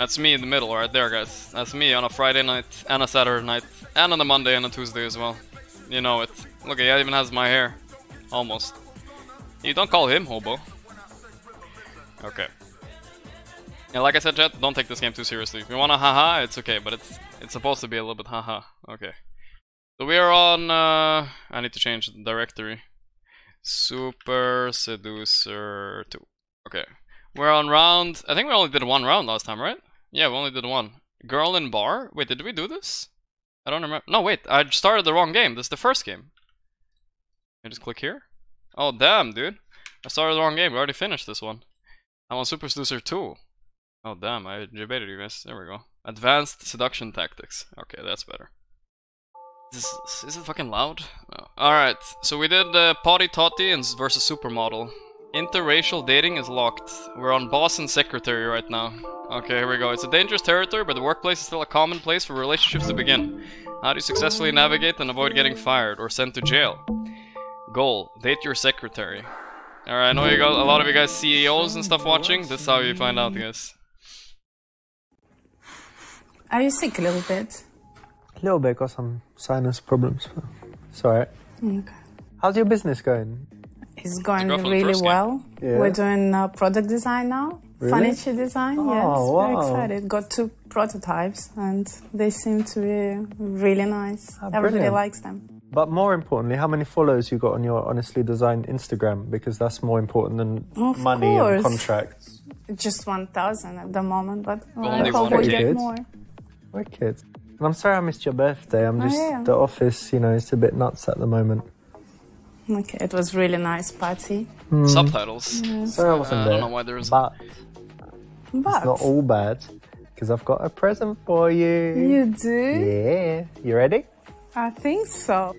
That's me in the middle right there, guys. That's me on a Friday night and a Saturday night and on a Monday and a Tuesday as well. You know it. Look, he even has my hair. Almost. You don't call him hobo. Okay. Yeah, like I said, chat, don't take this game too seriously. If you wanna haha, it's okay, but it's it's supposed to be a little bit haha. Okay. So we are on. Uh, I need to change the directory. Super Seducer 2. Okay. We're on round. I think we only did one round last time, right? Yeah, we only did one. Girl in bar. Wait, did we do this? I don't remember. No, wait. I started the wrong game. This is the first game. I just click here. Oh, damn, dude. I started the wrong game. We already finished this one. I'm on Super Seducer 2. Oh, damn. I debated you guys. There we go. Advanced Seduction Tactics. Okay, that's better. Is, is it fucking loud? No. Alright, so we did uh, Potty Totty and versus Supermodel. Interracial dating is locked. We're on boss and secretary right now. Okay, here we go. It's a dangerous territory, but the workplace is still a common place for relationships to begin. How do you successfully navigate and avoid getting fired or sent to jail? Goal, date your secretary. Alright, I know you got a lot of you guys CEOs and stuff watching. This is how you find out, guys. Are you sick a little bit? A little bit, got some sinus problems. but It's alright. Okay. How's your business going? It's going girl really well. Yeah. We're doing uh, product design now. Really? Furniture design, Oh, yes. Very excited. Got two prototypes and they seem to be really nice. Ah, Everybody brilliant. likes them. But more importantly, how many followers you got on your Honestly Designed Instagram? Because that's more important than Of money course. and contracts. Just 1,000 at the moment, but Only I hope we get more. Wicked. And I'm sorry I missed your birthday. I'm Oh, just yeah. the office, you know, it's a bit nuts at the moment. Okay, it was really nice party. Subtitles. Sorry I wasn't Uh, I there. don't know why there's. But But it's not all bad because I've got a present for you. you do? Yeah. You ready? I think so.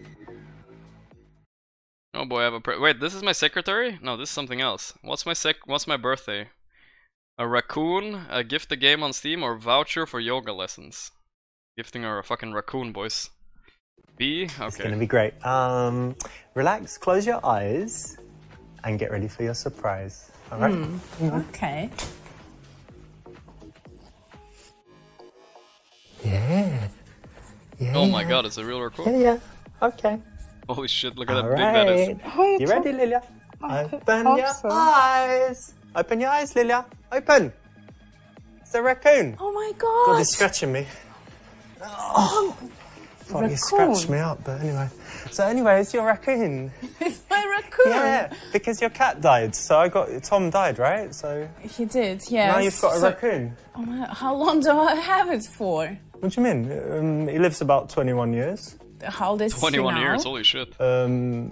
Oh boy, I have a pre- wait. This is my secretary? No, this is something else. What's my sec? What's my birthday? A raccoon, a gift a game on Steam, or voucher for yoga lessons? Gifting her a fucking raccoon, boys. B. Okay. It's going to be great. Um, relax, close your eyes, and get ready for your surprise. All right? Okay. Yeah. Yeah. Oh my god, it's a real Yeah, yeah. Okay. Holy shit! Look at All that big that is. right. Oh, You ready, Lilia? Open your so. eyes. Open your eyes, Lilia. Open. It's a raccoon. Oh my God, god! he's scratching me. Oh, thought he scratched me up, but anyway. So anyway, it's your raccoon. It's my raccoon! Yeah, because your cat died. So I got Tom died, right? So He did, yes. now you've got a So- raccoon. Oh my, how long do I have it for? What do you mean? Um, he lives about 21 years. How old is he 21 years. Holy shit. Um,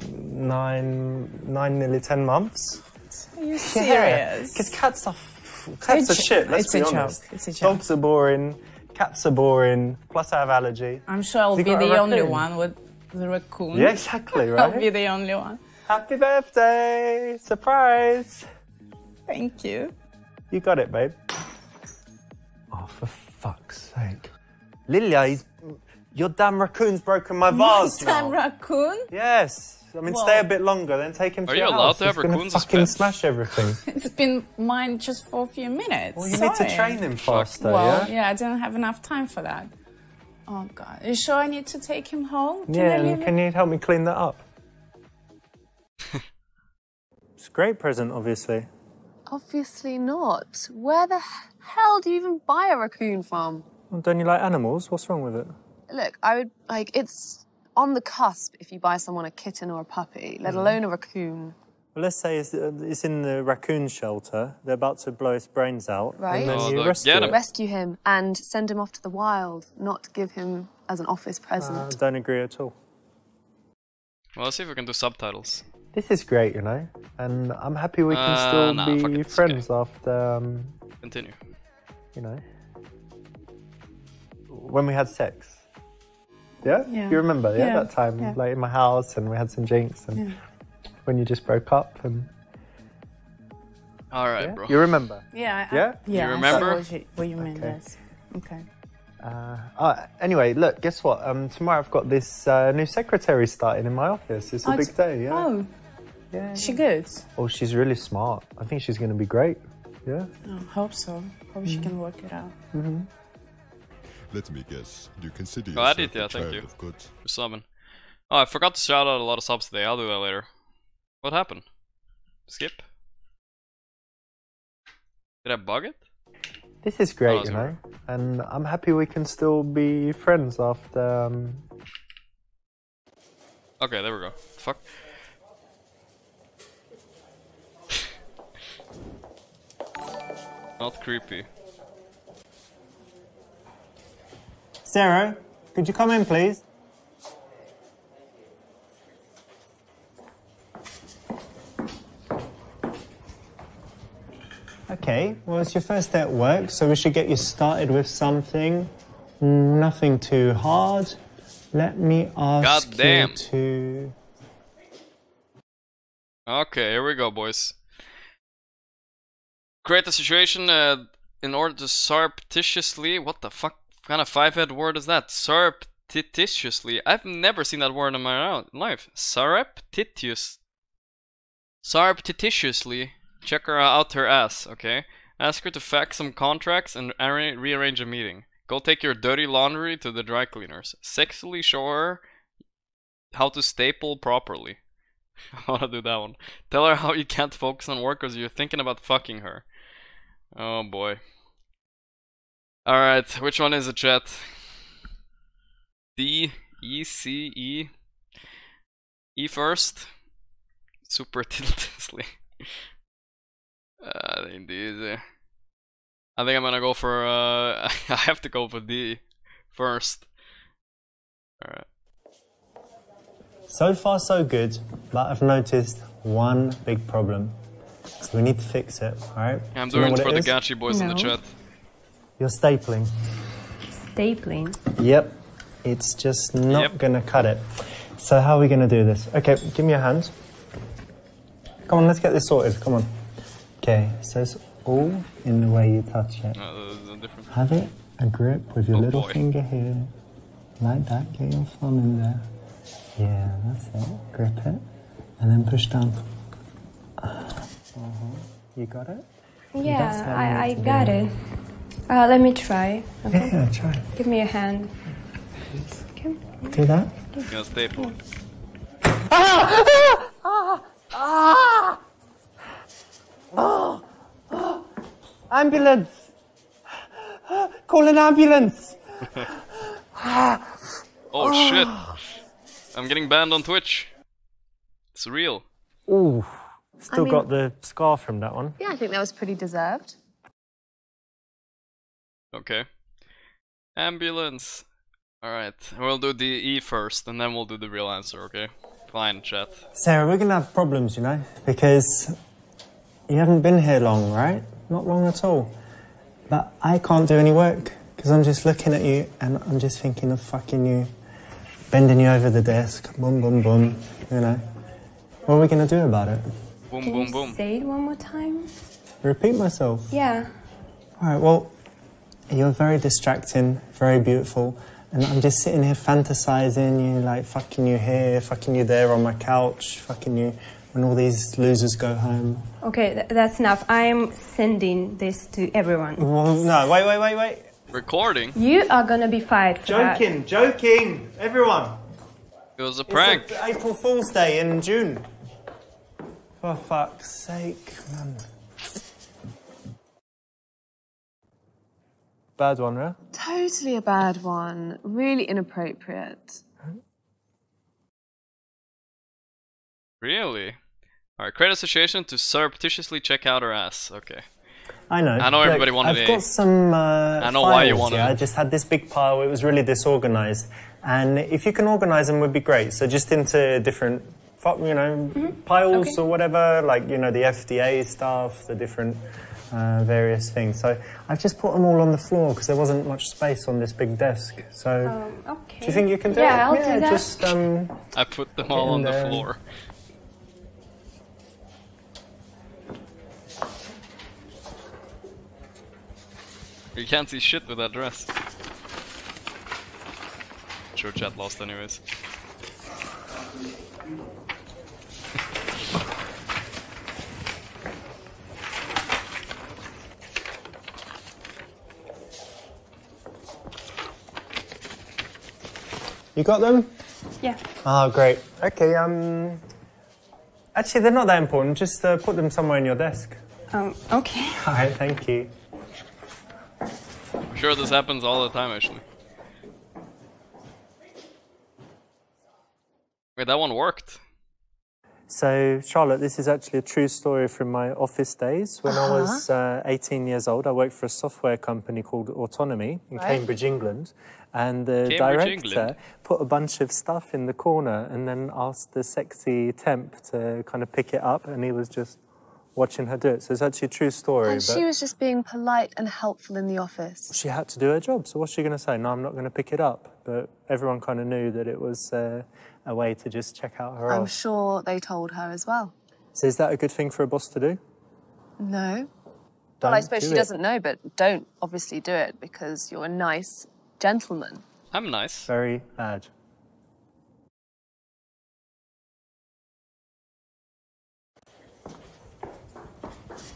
nine, nine, nearly 10 months. Are you serious? Because cats are f- cats are shit. Let's it's be a joke, honest. it's a joke. Dogs are boring. Cats are boring. Plus, I have allergy. I'm sure I'll be the only one with the raccoon. Yeah, exactly, right? I'll be the only one. Happy birthday! Surprise! Thank you. You got it, babe. Oh, for fuck's sake. Lilia, he's, your damn raccoon's broken my vase Time now. raccoon? Yes. I mean, Well- stay a bit longer, then take him oh, to Are your you allowed house. to have He's gonna raccoons as fucking pets? smash everything. It's been mine just for a few minutes. Well, you need to train him faster, Well, yeah? yeah, I didn't have enough time for that. Oh god. You sure I need to take him home? Can Yeah, and can you help me clean that up? it's a great present, obviously. Obviously not. Where the hell do you even buy a raccoon from? Well, don't you like animals? What's wrong with it? Look, I would like it's on the cusp if you buy someone a kitten or a puppy, let alone a raccoon. Well, let's say it's, uh, it's in the raccoon shelter. They're about to blow its brains out. Right. And then Oh, you look, rescue get it. him. Rescue him and send him off to the wild, not give him as an office present. I don't agree at all. Well, let's see if we can do subtitles. This is great, you know? And I'm happy we can Uh, still nah, fuck be it, it's friends after, um, Continue. you know, when we had sex. Yeah? Yeah. You remember, yeah, Yeah, that time, yeah. like in my house, and we had some drinks, and Yeah. when you just broke up, and All right, yeah? bro. you remember. Yeah. I- Yeah? Yeah. You I remember? What you, what you mean? Okay. Yes. Okay. Uh, uh, anyway, look, guess what? Um, tomorrow I've got this uh, new secretary starting in my office. It's a Oh, big day, yeah. Oh, yeah. she good. Oh, she's really smart. I think she's going to be great. Yeah. I hope so. Hope she can work it out. Let me guess. You consider Oh, I yourself did, yeah, a thank child you. of good. For subbing. Oh, I forgot to shout out a lot of subs today. I'll do that later. What happened? Skip? Did I bug it? This is great, Oh, you sorry. know, and I'm happy we can still be friends after. Um, Okay, there we go. Fuck. Not creepy. Sarah, could you come in, please? Okay, well, it's your first day at work, so we should get you started with something. Nothing too hard. Let me ask God damn. you to. Okay, here we go, boys. Create a situation uh, in order to surreptitiously. What the fuck kind of five-head word is that? Surreptitiously. I've never seen that word in my life. Surreptitious. Surreptitiously. Check her out her ass, okay? Ask her to fax some contracts and arra- rearrange a meeting. Go take your dirty laundry to the dry cleaners. Sexually show her how to staple properly. I wanna do that one. Tell her how you can't focus on work because you're thinking about fucking her. Oh boy. Alright, which one is it, chat? D, E, C, E. E first. Super tiltlessly. uh, indeed. I think I'm gonna go for, uh, I have to go for D first. Alright. So far, so good, but I've noticed one big problem. So we need to fix it, alright? I'm Do doing it what for the is? Gachi boys in the chat. You're stapling. Stapling. Yep. It's just not Yep. gonna cut it. So how are we gonna do this? Okay, give me your hand. Come on, let's get this sorted. Come on. Okay, so it's all in the way you touch it. Uh, different. Have it a grip with your Oh, little boy. finger here. Like that. Get your thumb in there. Yeah, that's it. Grip it. And then push down. Uh-huh. You got it? That's Yeah, how I, I you do got it. It. Uh, let me try. Okay. Yeah, try. Give me a hand. Okay. Do that. Gonna staple. Ah! Ah! Ah! Ambulance! Call an ambulance! Oh shit! I'm getting banned on Twitch. It's real. Ooh, still mean- got the scar from that one. Yeah, I think that was pretty deserved. Okay. Ambulance. Alright, we'll do the E first, and then we'll do the real answer, okay? Fine, chat. Sarah, we're gonna have problems, you know, because you haven't been here long, right? Not long at all. But I can't do any work because I'm just looking at you and I'm just thinking of fucking you, bending you over the desk, boom, boom, boom. You know, what are we gonna do about it? Boom, Can boom, you boom. say it one more time? Repeat myself. Yeah. All right. Well, you're very distracting, very beautiful, and I'm just sitting here fantasizing you, like fucking you here, fucking you there on my couch, fucking you when all these losers go home. Okay, th- that's enough. I'm sending this to everyone. Well, no, wait, wait, wait, wait. Recording? You are gonna be fired for that. Joking, joking, everyone. It was a It's prank. a- April Fool's Day in June. For fuck's sake, man. Bad one, right? Totally a bad one. Really inappropriate. Really? Alright, create a situation to surreptitiously check out her ass. Okay. I know. I know everybody wanted I've A. got some. Uh, I know why you wanted yeah? it. I just had this big pile. It was really disorganized, and if you can organize them, would be great. So just into different, you know, piles Mm-hmm. Okay. or whatever, like you know the FDA stuff, the different uh, various things. So I've just put them all on the floor because there wasn't much space on this big desk. So Um, okay. do you think you can do yeah, it? I'll yeah, do that. just um, I put them all on the there. floor. You can't see shit with that dress. Sure, chat lost anyways. You got them? Yeah. Oh, great. Okay, um. Actually, they're not that important. Just uh, put them somewhere in your desk. Um, okay. All right, thank you. I'm sure this happens all the time, actually. Wait, that one worked. So, Charlotte, this is actually a true story from my office days. When I was uh, 18 years old, I worked for a software company called Autonomy in Right. Cambridge, England. And the Cambridge, director England? put a bunch of stuff in the corner and then asked the sexy temp to kind of pick it up, and he was just watching her do it. So, it's actually a true story. And but she was just being polite and helpful in the office. she had to do her job. So, what's she going to say? No, I'm not going to pick it up. But everyone kind of knew that it was uh, a way to just check out her I'm off. sure they told her as well. So, is that a good thing for a boss to do? No. Don't Well, I suppose do she it. doesn't know, but don't obviously do it because you're a nice gentleman. I'm nice. Very bad.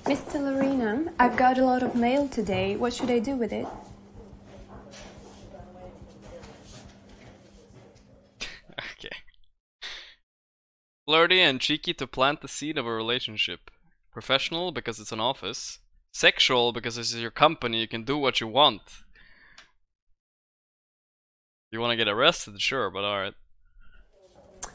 Mr. La Ruina, I've got a lot of mail today. What should I do with it? Okay. Flirty and cheeky to plant the seed of a relationship. Professional because it's an office. Sexual because this is your company, you can do what you want. You want to get arrested? Sure, but alright.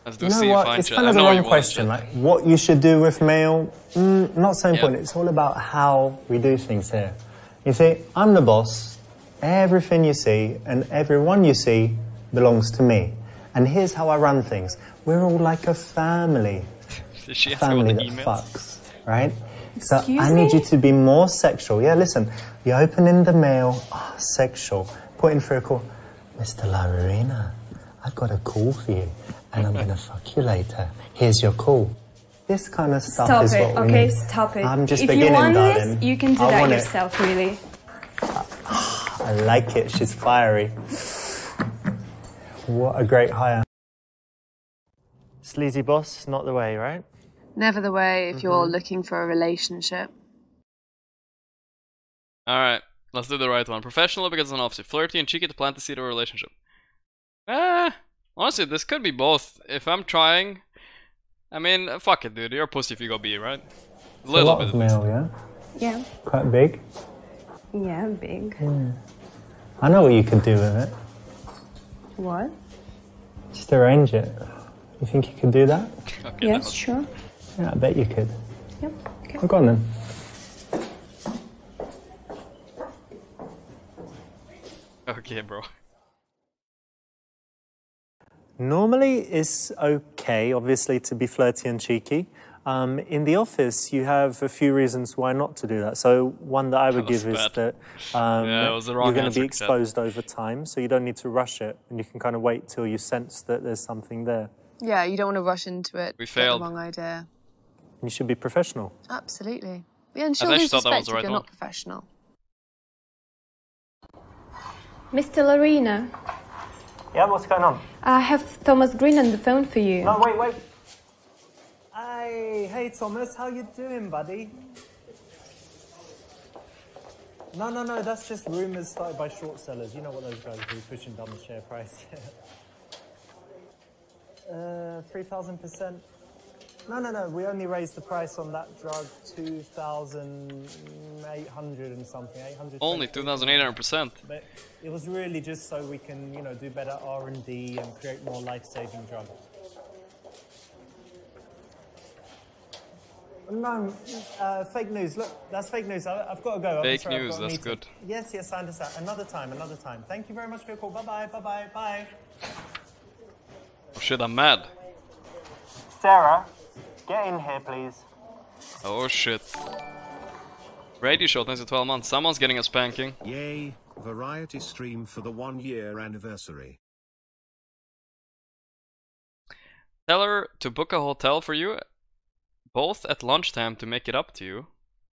Let's do You know see what? fine It's kind of the wrong question. Like, what you should do with mail, mm, not so important. It's all about how we do things here. You see, I'm the boss. Everything you see and everyone you see belongs to me. And here's how I run things. We're all like a family. Did she ask family that the emails? fucks, right? So Excuse I need me? you to be more sexual. Yeah, listen, you open in the mail, ah, sexual, put in for a call. Mr. Lararina, I've got a call for you, and I'm gonna fuck you later. Here's your call. This kind of stuff Stop is it, what we okay? need. Stop it. I'm just if beginning, you want darling. this, you can do I that want it. yourself, really. I like it. She's fiery. What a great hire. Sleazy boss, not the way, right? Never the way if you're Mm-hmm. looking for a relationship. Alright, let's do the right one. Professional because it's an officer. Flirty and cheeky to plant the seed of a relationship. Ah, honestly, this could be both. If I'm trying, I mean, uh, fuck it, dude. You're a pussy if you go B, right? A a little lot bit. of at least. mail, yeah? Yeah. Quite big. Yeah, big. I know what you could do with it. What? Just arrange it. You think you could do that? Okay, yes, that sure. Yeah, I bet you could. Yep. Okay. Oh, go on then. okay, bro. Normally, it's okay, obviously, to be flirty and cheeky. Um, in the office, you have a few reasons why not to do that. So, one that I would That's give is bad. that um, Yeah, it was the wrong you're going to be Kat. exposed over time, so you don't need to rush it, and you can kind of wait till you sense that there's something there. Yeah, you don't want to rush into it. We failed. Wrong idea. You should be professional. Absolutely. Yeah, and she'll lose thought that was respect the if right you're one. not professional. Mr. La Ruina, Yeah, what's going on? I have Thomas Green on the phone for you. No, wait, wait. Hey, hey, Thomas, how you doing, buddy? No, no, no, that's just rumours started by short sellers. You know what those guys do, pushing down the share price. uh, 3,000%. No, no, no, we only raised the price on that drug 2,800 and something, 800. Only 2,800%. But it was really just so we can, you know, do better R&D and create more life-saving drugs. No, uh, fake news. Look, that's fake news. I, I've got to go. I'm Fake sorry, news, that's good. Yes, yes, I understand. Another time, another time. Thank you very much for your call. Bye-bye, bye-bye, bye. Oh shit, I'm mad. Sarah, get in here, please. Oh shit. Radio show thanks to 12 months. Someone's getting a spanking. Yay, variety stream for the one year anniversary. Tell her to book a hotel for you, both at lunchtime to make it up to you.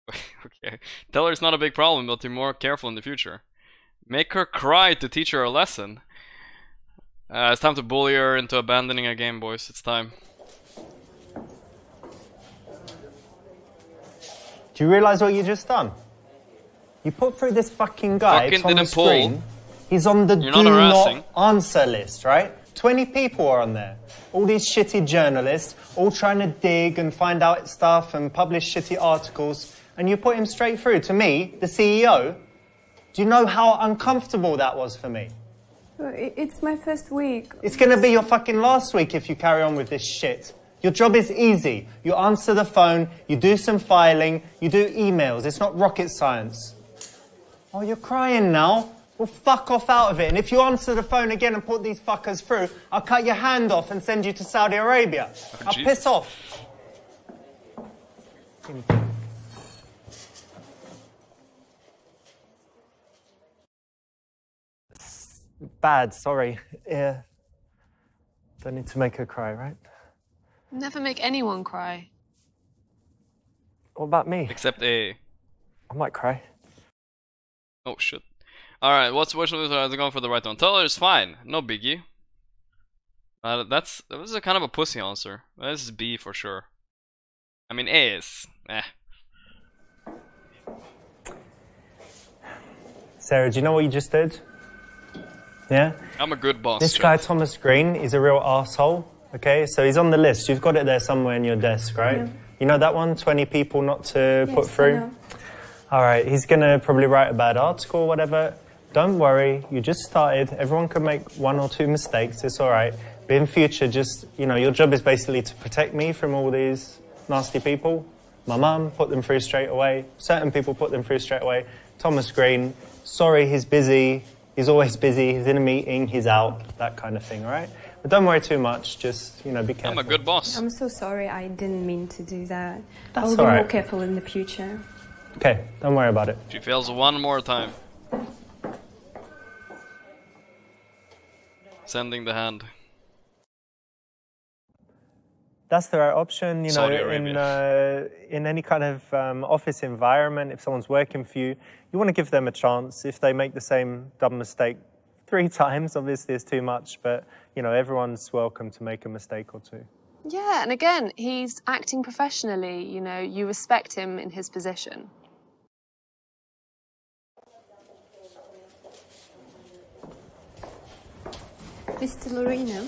okay. Tell her it's not a big problem, but be more careful in the future. Make her cry to teach her a lesson. Uh, it's time to bully her into abandoning a game, boys. It's time. Do you realise what you just done? You put through this fucking guy, Fucking didn't pull. He's on the You're do not not answer list, right? 20 people are on there. All these shitty journalists, all trying to dig and find out stuff and publish shitty articles, and you put him straight through to me, the CEO. Do you know how uncomfortable that was for me? Well, i- It's my first week. It's gonna be your fucking last week if you carry on with this shit. Your job is easy. You answer the phone, you do some filing, you do emails. It's not rocket science. Oh, you're crying now? Well, fuck off out of it. And if you answer the phone again and put these fuckers through, I'll cut your hand off and send you to Saudi Arabia. I'll Jesus. piss off. Bad, sorry. Yeah. Don't need to make her cry, right? Never make anyone cry. What about me? Except A. I might cry. Oh shit. Alright, what's which one is I going for the right one? Tell her it's fine, no biggie. Uh, that's that was a kind of a pussy answer. This is B for sure. I mean A is eh. Sarah, do you know what you just did? Yeah? I'm a good boss. This Jeff. guy, Thomas Green, is a real asshole. Okay, so he's on the list. You've got it there somewhere in your desk, right? You know that one? 20 people not to put Yes, I through? All right, he's going to probably write a bad article or whatever. Don't worry, you just started. Everyone can make one or two mistakes. It's all right. But in future, just, you know, your job is basically to protect me from all these nasty people. My mum, put them through straight away. Certain people put them through straight away. Thomas Green, sorry, he's busy. He's always busy. He's in a meeting. He's out. That kind of thing, right? But don't worry too much. Just, you know, be careful. I'm a good boss. I'm so sorry. I didn't mean to do that. That's I'll be all more careful in the future. Okay, don't worry about it. She fails one more time. Sending the hand. That's the right option. You know, in uh, in any kind of um, office environment, if someone's working for you, you want to give them a chance. If they make the same dumb mistake three times, obviously it's too much. But you know, everyone's welcome to make a mistake or two. Yeah, and again, he's acting professionally. You know, you respect him in his position. Mr. La Ruina,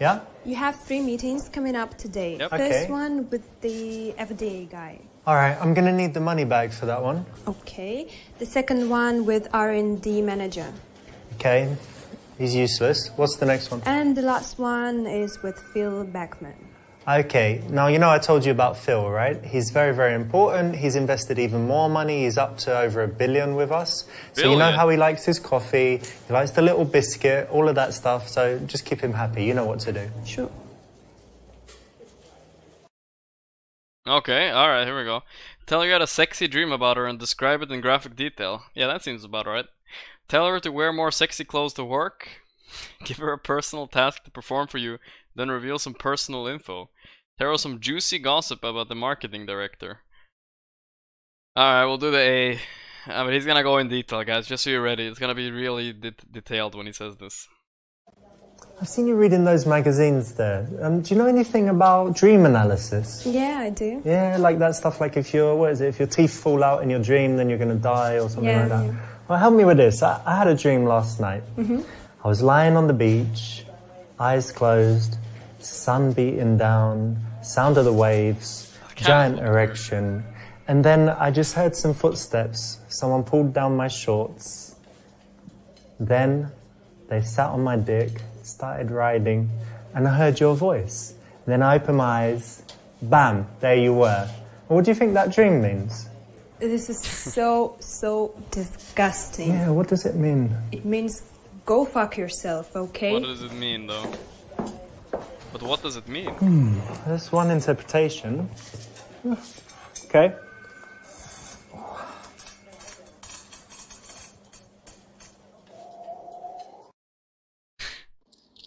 Yeah. you have three meetings coming up today. Yep. First Okay. one with the everyday guy. All right. I'm gonna need the money back for that one. Okay. The second one with R&D manager. Okay. He's useless. What's the next one? And the last one is with Phil Beckman. Okay. Now you know I told you about Phil, right? He's very, very important. He's invested even more money. He's up to over a billion with us. So you know how he likes his coffee. He likes the little biscuit, all of that stuff. So just keep him happy. You know what to do. Sure. Okay, alright, here we go. Tell her you had a sexy dream about her and describe it in graphic detail. Yeah, that seems about right. Tell her to wear more sexy clothes to work. Give her a personal task to perform for you, then reveal some personal info. Tell her some juicy gossip about the marketing director. Alright, we'll do the A. Uh, but he's gonna go in detail, guys, just so you're ready. It's gonna be really det- detailed when he says this. I've seen you reading those magazines there. Um, do you know anything about dream analysis? Yeah, I do. Yeah, like that stuff. Like if your what is it? If your teeth fall out in your dream, then you're going to die or something Yeah, like that. yeah. Well, help me with this. I, I had a dream last night. Mm-hmm. I was lying on the beach, eyes closed, sun beating down, sound of the waves, giant erection, and then I just heard some footsteps. Someone pulled down my shorts. Then they sat on my dick, started riding, and I heard your voice. Then I opened my eyes, bam, there you were. What do you think that dream means? This is so, so disgusting. Yeah, what does it mean? It means go fuck yourself, okay? What does it mean, though? But what does it mean? There's one interpretation. Okay.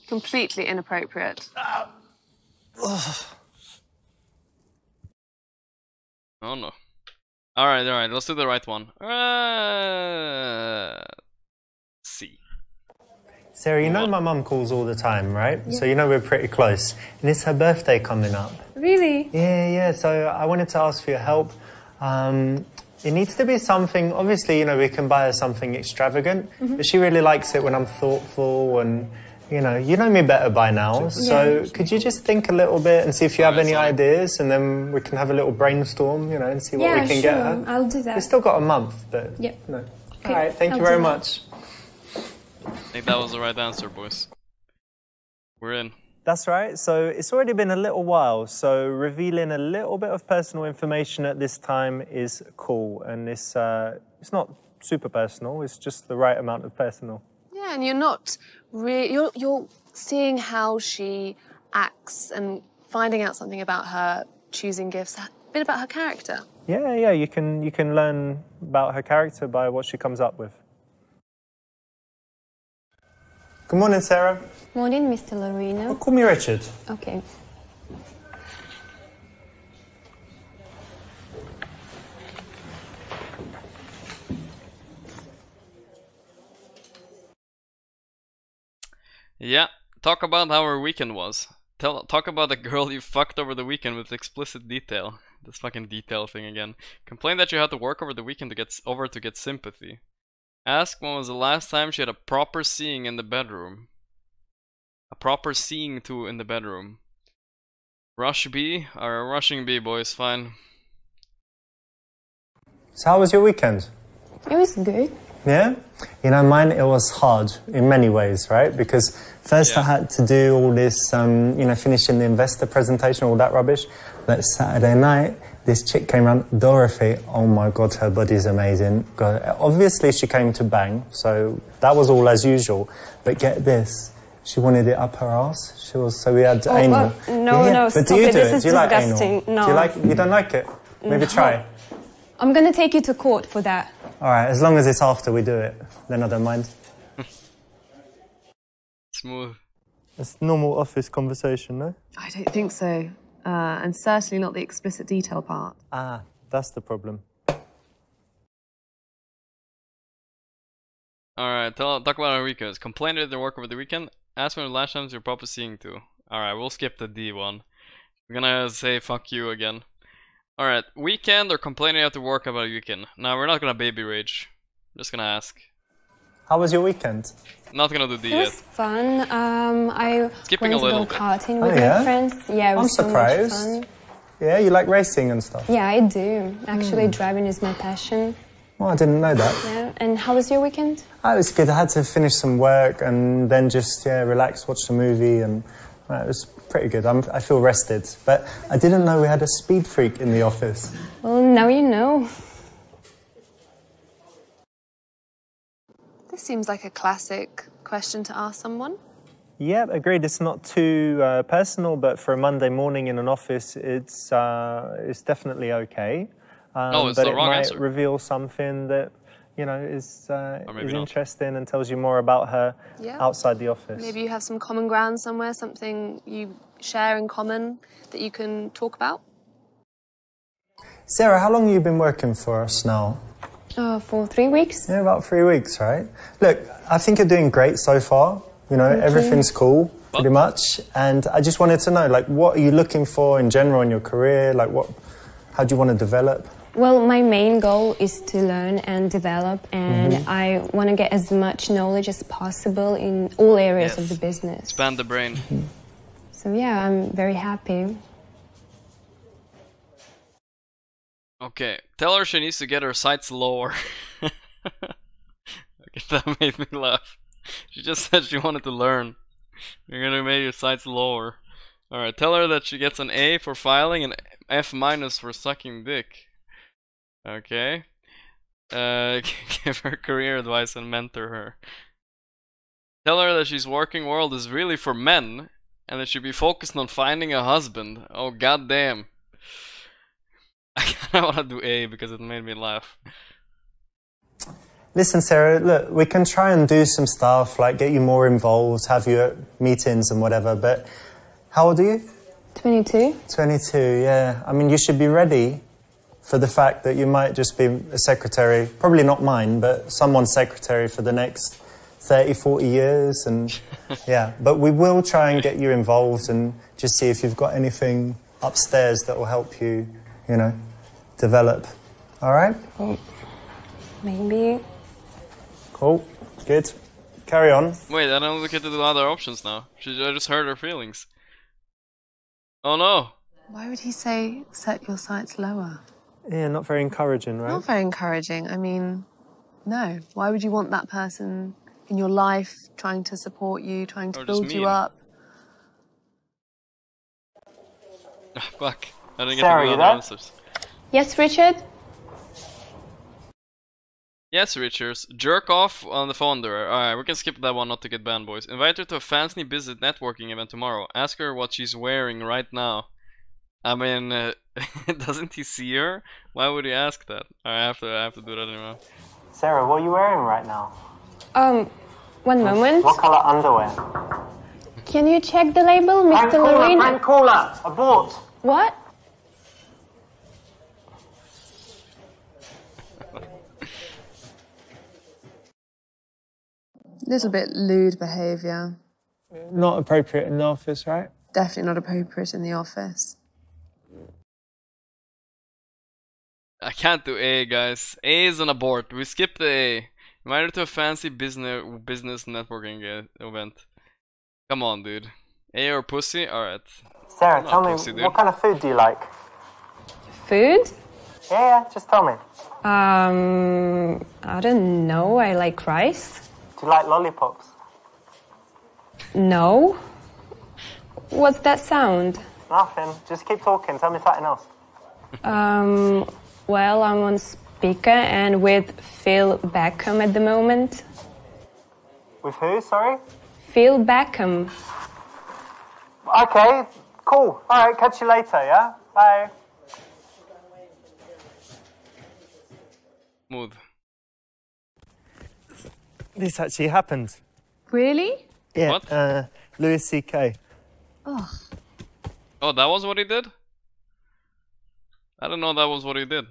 Completely inappropriate. Oh no. Alright, alright, let's do the right one. Uh, C. Sarah, you know my mum calls all the time, right? So you know we're pretty close. And it's her birthday coming up. Really? Yeah, yeah. So I wanted to ask for your help. Um, it needs to be something, obviously, you know, we can buy her something extravagant, but she really likes it when I'm thoughtful and, you know, you know me better by now. So could you just think a little bit and see if you have any ideas, and then we can have a little brainstorm, you know, and see what yeah, we can sure. get her. I'll do that. We've still got a month, but Yep. no. Okay, All right, thank I'll you very do that. much. I think that was the right answer, boys. We're in. That's right. So it's already been a little while. So revealing a little bit of personal information at this time is cool, and it's uh, it's not super personal. It's just the right amount of personal. Yeah, and you're not re- you're you're seeing how she acts and finding out something about her, choosing gifts, a bit about her character. Yeah, yeah. You can you can learn about her character by what she comes up with. Good morning, Sarah. Morning, Mr. La Ruina. Oh, call me Richard. Okay. Yeah, talk about how her weekend was. Tell, talk about the girl you fucked over the weekend with explicit detail. This fucking detail thing again. Complain that you had to work over the weekend to get over to get sympathy. Ask when was the last time she had a proper seeing in the bedroom. A proper seeing to in the bedroom. Rush B or rushing B, boys. Fine. So how was your weekend? It was good. Yeah? You know, mine, it was hard in many ways, right? Because first I had to do all this, um, you know, finishing the investor presentation, all that rubbish. But Saturday night, this chick came around, Dorothy. Oh my God, her body's amazing. God, obviously, she came to bang, so that was all as usual. But get this. She wanted it up her ass. She was so we had Oh, anal. oh, no, no, But do stop you it. do This it? is do you like disgusting. anal? No. Do you like? You don't like it? Maybe No. try. I'm gonna take you to court for that. All right, as long as it's after we do it, then I don't mind. Smooth. It's normal office conversation, no? I don't think so, uh, and certainly not the explicit detail part. Ah, that's the problem. Alright, tell talk about our weekends. Complain at the work over the weekend. Ask when the last times you're proper seeing to. Alright, we'll skip the D one. We're gonna say fuck you again. Alright, weekend or complaining at the work about a weekend. Now we're not gonna baby rage. I'm just gonna ask. How was your weekend? Not gonna do D It yet. was fun. Um, I Skipping went a little to go bit. karting Oh, with yeah? my friends. Yeah, it I'm was so surprised. much fun. Yeah, you like racing and stuff. Yeah, I do. Actually, Hmm. driving is my passion. Well, I didn't know that. Yeah. And how was your weekend? Oh, it was good. I had to finish some work and then just yeah, relax, watch the movie, and well, it was pretty good. I'm, I feel rested. But I didn't know we had a speed freak in the office. Well, now you know. Seems like a classic question to ask someone. Yeah, agreed. It's not too uh, personal, but for a Monday morning in an office, it's uh, it's definitely okay. Um, No, it's but the it wrong might answer. reveal something that you know is uh, is not. interesting and tells you more about her Yeah. outside the office. Maybe you have some common ground somewhere, something you share in common that you can talk about. Sarah, how long have you been working for us now? Uh, for three weeks. Yeah, about three weeks, right? Look, I think you're doing great so far. You know, everything's cool, pretty much. And I just wanted to know, like, what are you looking for in general in your career? Like, what, how do you want to develop? Well, my main goal is to learn and develop, and Mm-hmm. I want to get as much knowledge as possible in all areas of the business. Expand the brain. So yeah, I'm very happy. Okay, tell her she needs to get her sights lower. okay, that made me laugh. She just said she wanted to learn. You're gonna make your sights lower. Alright, tell her that she gets an A for filing and F minus for sucking dick. Okay. Uh, give her career advice and mentor her. Tell her that she's working world is really for men and that she'd be focused on finding a husband. Oh goddamn. I kinda wanna do A because it made me laugh. Listen, Sarah, look, we can try and do some stuff, like get you more involved, have you at meetings and whatever, but how old are you? 22. 22, yeah. I mean, you should be ready for the fact that you might just be a secretary, probably not mine, but someone's secretary for the next 30, 40 years. And yeah, but we will try and get you involved and just see if you've got anything upstairs that will help you, you know, develop. All right? Maybe. Cool. Good. Carry on. Wait, I don't get to the other options now. She, I just hurt her feelings. Oh no! Why would he say set your sights lower? Yeah, not very encouraging, right? Not very encouraging. I mean, no. Why would you want that person in your life trying to support you, trying to Or build you up? Ah, fuck. I didn't get Sarah, to the you other there? answers. Yes, Richard? Yes, Richards. Jerk off on the phone there. Alright, we can skip that one not to get banned, boys. Invite her to a fancy business networking event tomorrow. Ask her what she's wearing right now. I mean, uh, doesn't he see her? Why would he ask that? I have to, I have to do that anyway. Sarah, what are you wearing right now? Um, one moment. What colour underwear? Can you check the label, Mr. La Ruina? caller, abort. What? Little bit lewd behaviour. Not appropriate in the office, right? Definitely not appropriate in the office. I can't do A, guys. A is an abort. We skip the A. Invite her to a fancy business business networking uh, event. Come on, dude. A or pussy? Alright. Sarah, Not tell me, pussy, dude. what kind of food do you like? Food? Yeah, yeah, just tell me. Um, I don't know. I like rice. Do you like lollipops? No. What's that sound? Nothing. Just keep talking. Tell me something else. Um, well, I'm on speaker and with Phil Beckham at the moment. With who, sorry? Phil Beckham. Okay, cool. All right, catch you later, yeah? Bye. Smooth. This actually happened. Really? Yeah. What? Uh, Louis C.K. Oh, Oh, that was what he did? I didn't know that was what he did.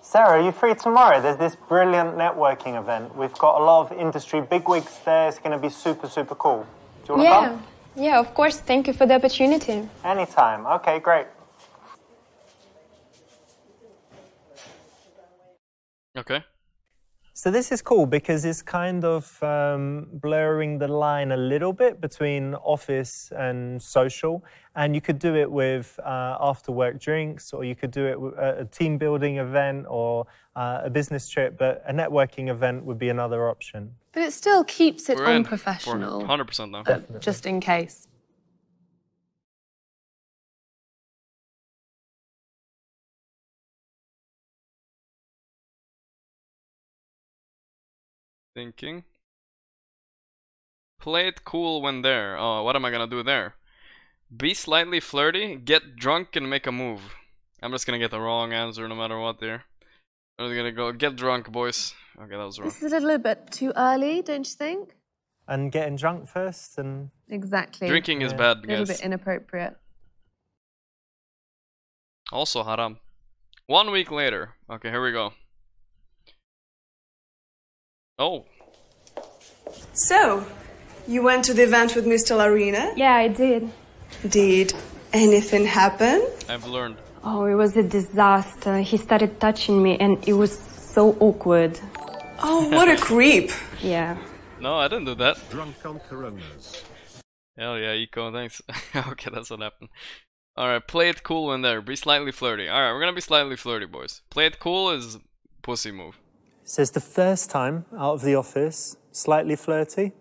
Sarah, are you free tomorrow? There's this brilliant networking event. We've got a lot of industry bigwigs there. It's going to be super, super cool. Do you want to Yeah. come? Yeah, of course. Thank you for the opportunity. Anytime. Okay, great. Okay. So this is cool because it's kind of um, blurring the line a little bit between office and social, and you could do it with uh, after-work drinks, or you could do it with a a team building event or uh, a business trip. But a networking event would be another option. but it still keeps it We're in. unprofessional. 100% now. But just in case. Thinking. Play it cool when there. Oh, what am I gonna do there? Be slightly flirty, get drunk and make a move. I'm just gonna get the wrong answer no matter what there. I'm just gonna go get drunk, boys. Okay, that was wrong. This is a little bit too early, don't you think? And getting drunk first, and Exactly. Drinking is bad, bad, A little bit inappropriate. Also haram. One week later. Okay, here we go. Oh, So, you went to the event with Mr. La Ruina? Yeah, I did. Did anything happen? I've learned. Oh, it was a disaster. He started touching me and it was so awkward. Oh, what a creep. Yeah. No, I didn't do that. Drunk on Coronas. Hell yeah, Eco, thanks. okay, that's what happened. Alright, play it cool in there. Be slightly flirty. Alright, we're gonna be slightly flirty, boys. Play it cool is pussy move. Says the first time out of the office, slightly flirty,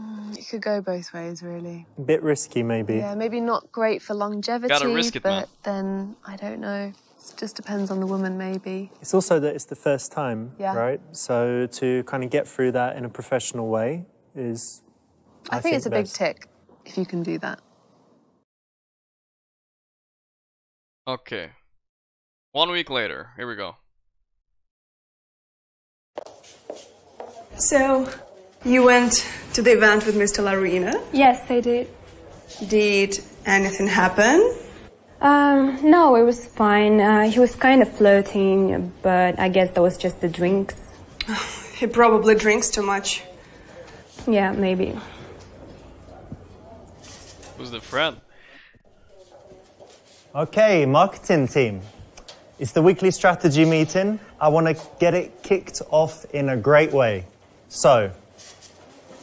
mm, It could go both ways, really. a bit risky maybe. Yeah, maybe not great for longevity, Gotta risk it, but man. then I don't know. It just depends on the woman, maybe. It's also that it's the first time, Yeah. right? So to kind of get through that in a professional way is. I, think, it's a big tick if you can do that. Okay. One week later, here we go. So, you went to the event with Mr. La Ruina? Yes, I did. Did anything happen? Um, no, it was fine. Uh, he was kind of flirting, but I guess that was just the drinks. He probably drinks too much. Yeah, maybe. Who's the friend? Okay, marketing team. It's the weekly strategy meeting. I want to get it kicked off in a great way. So,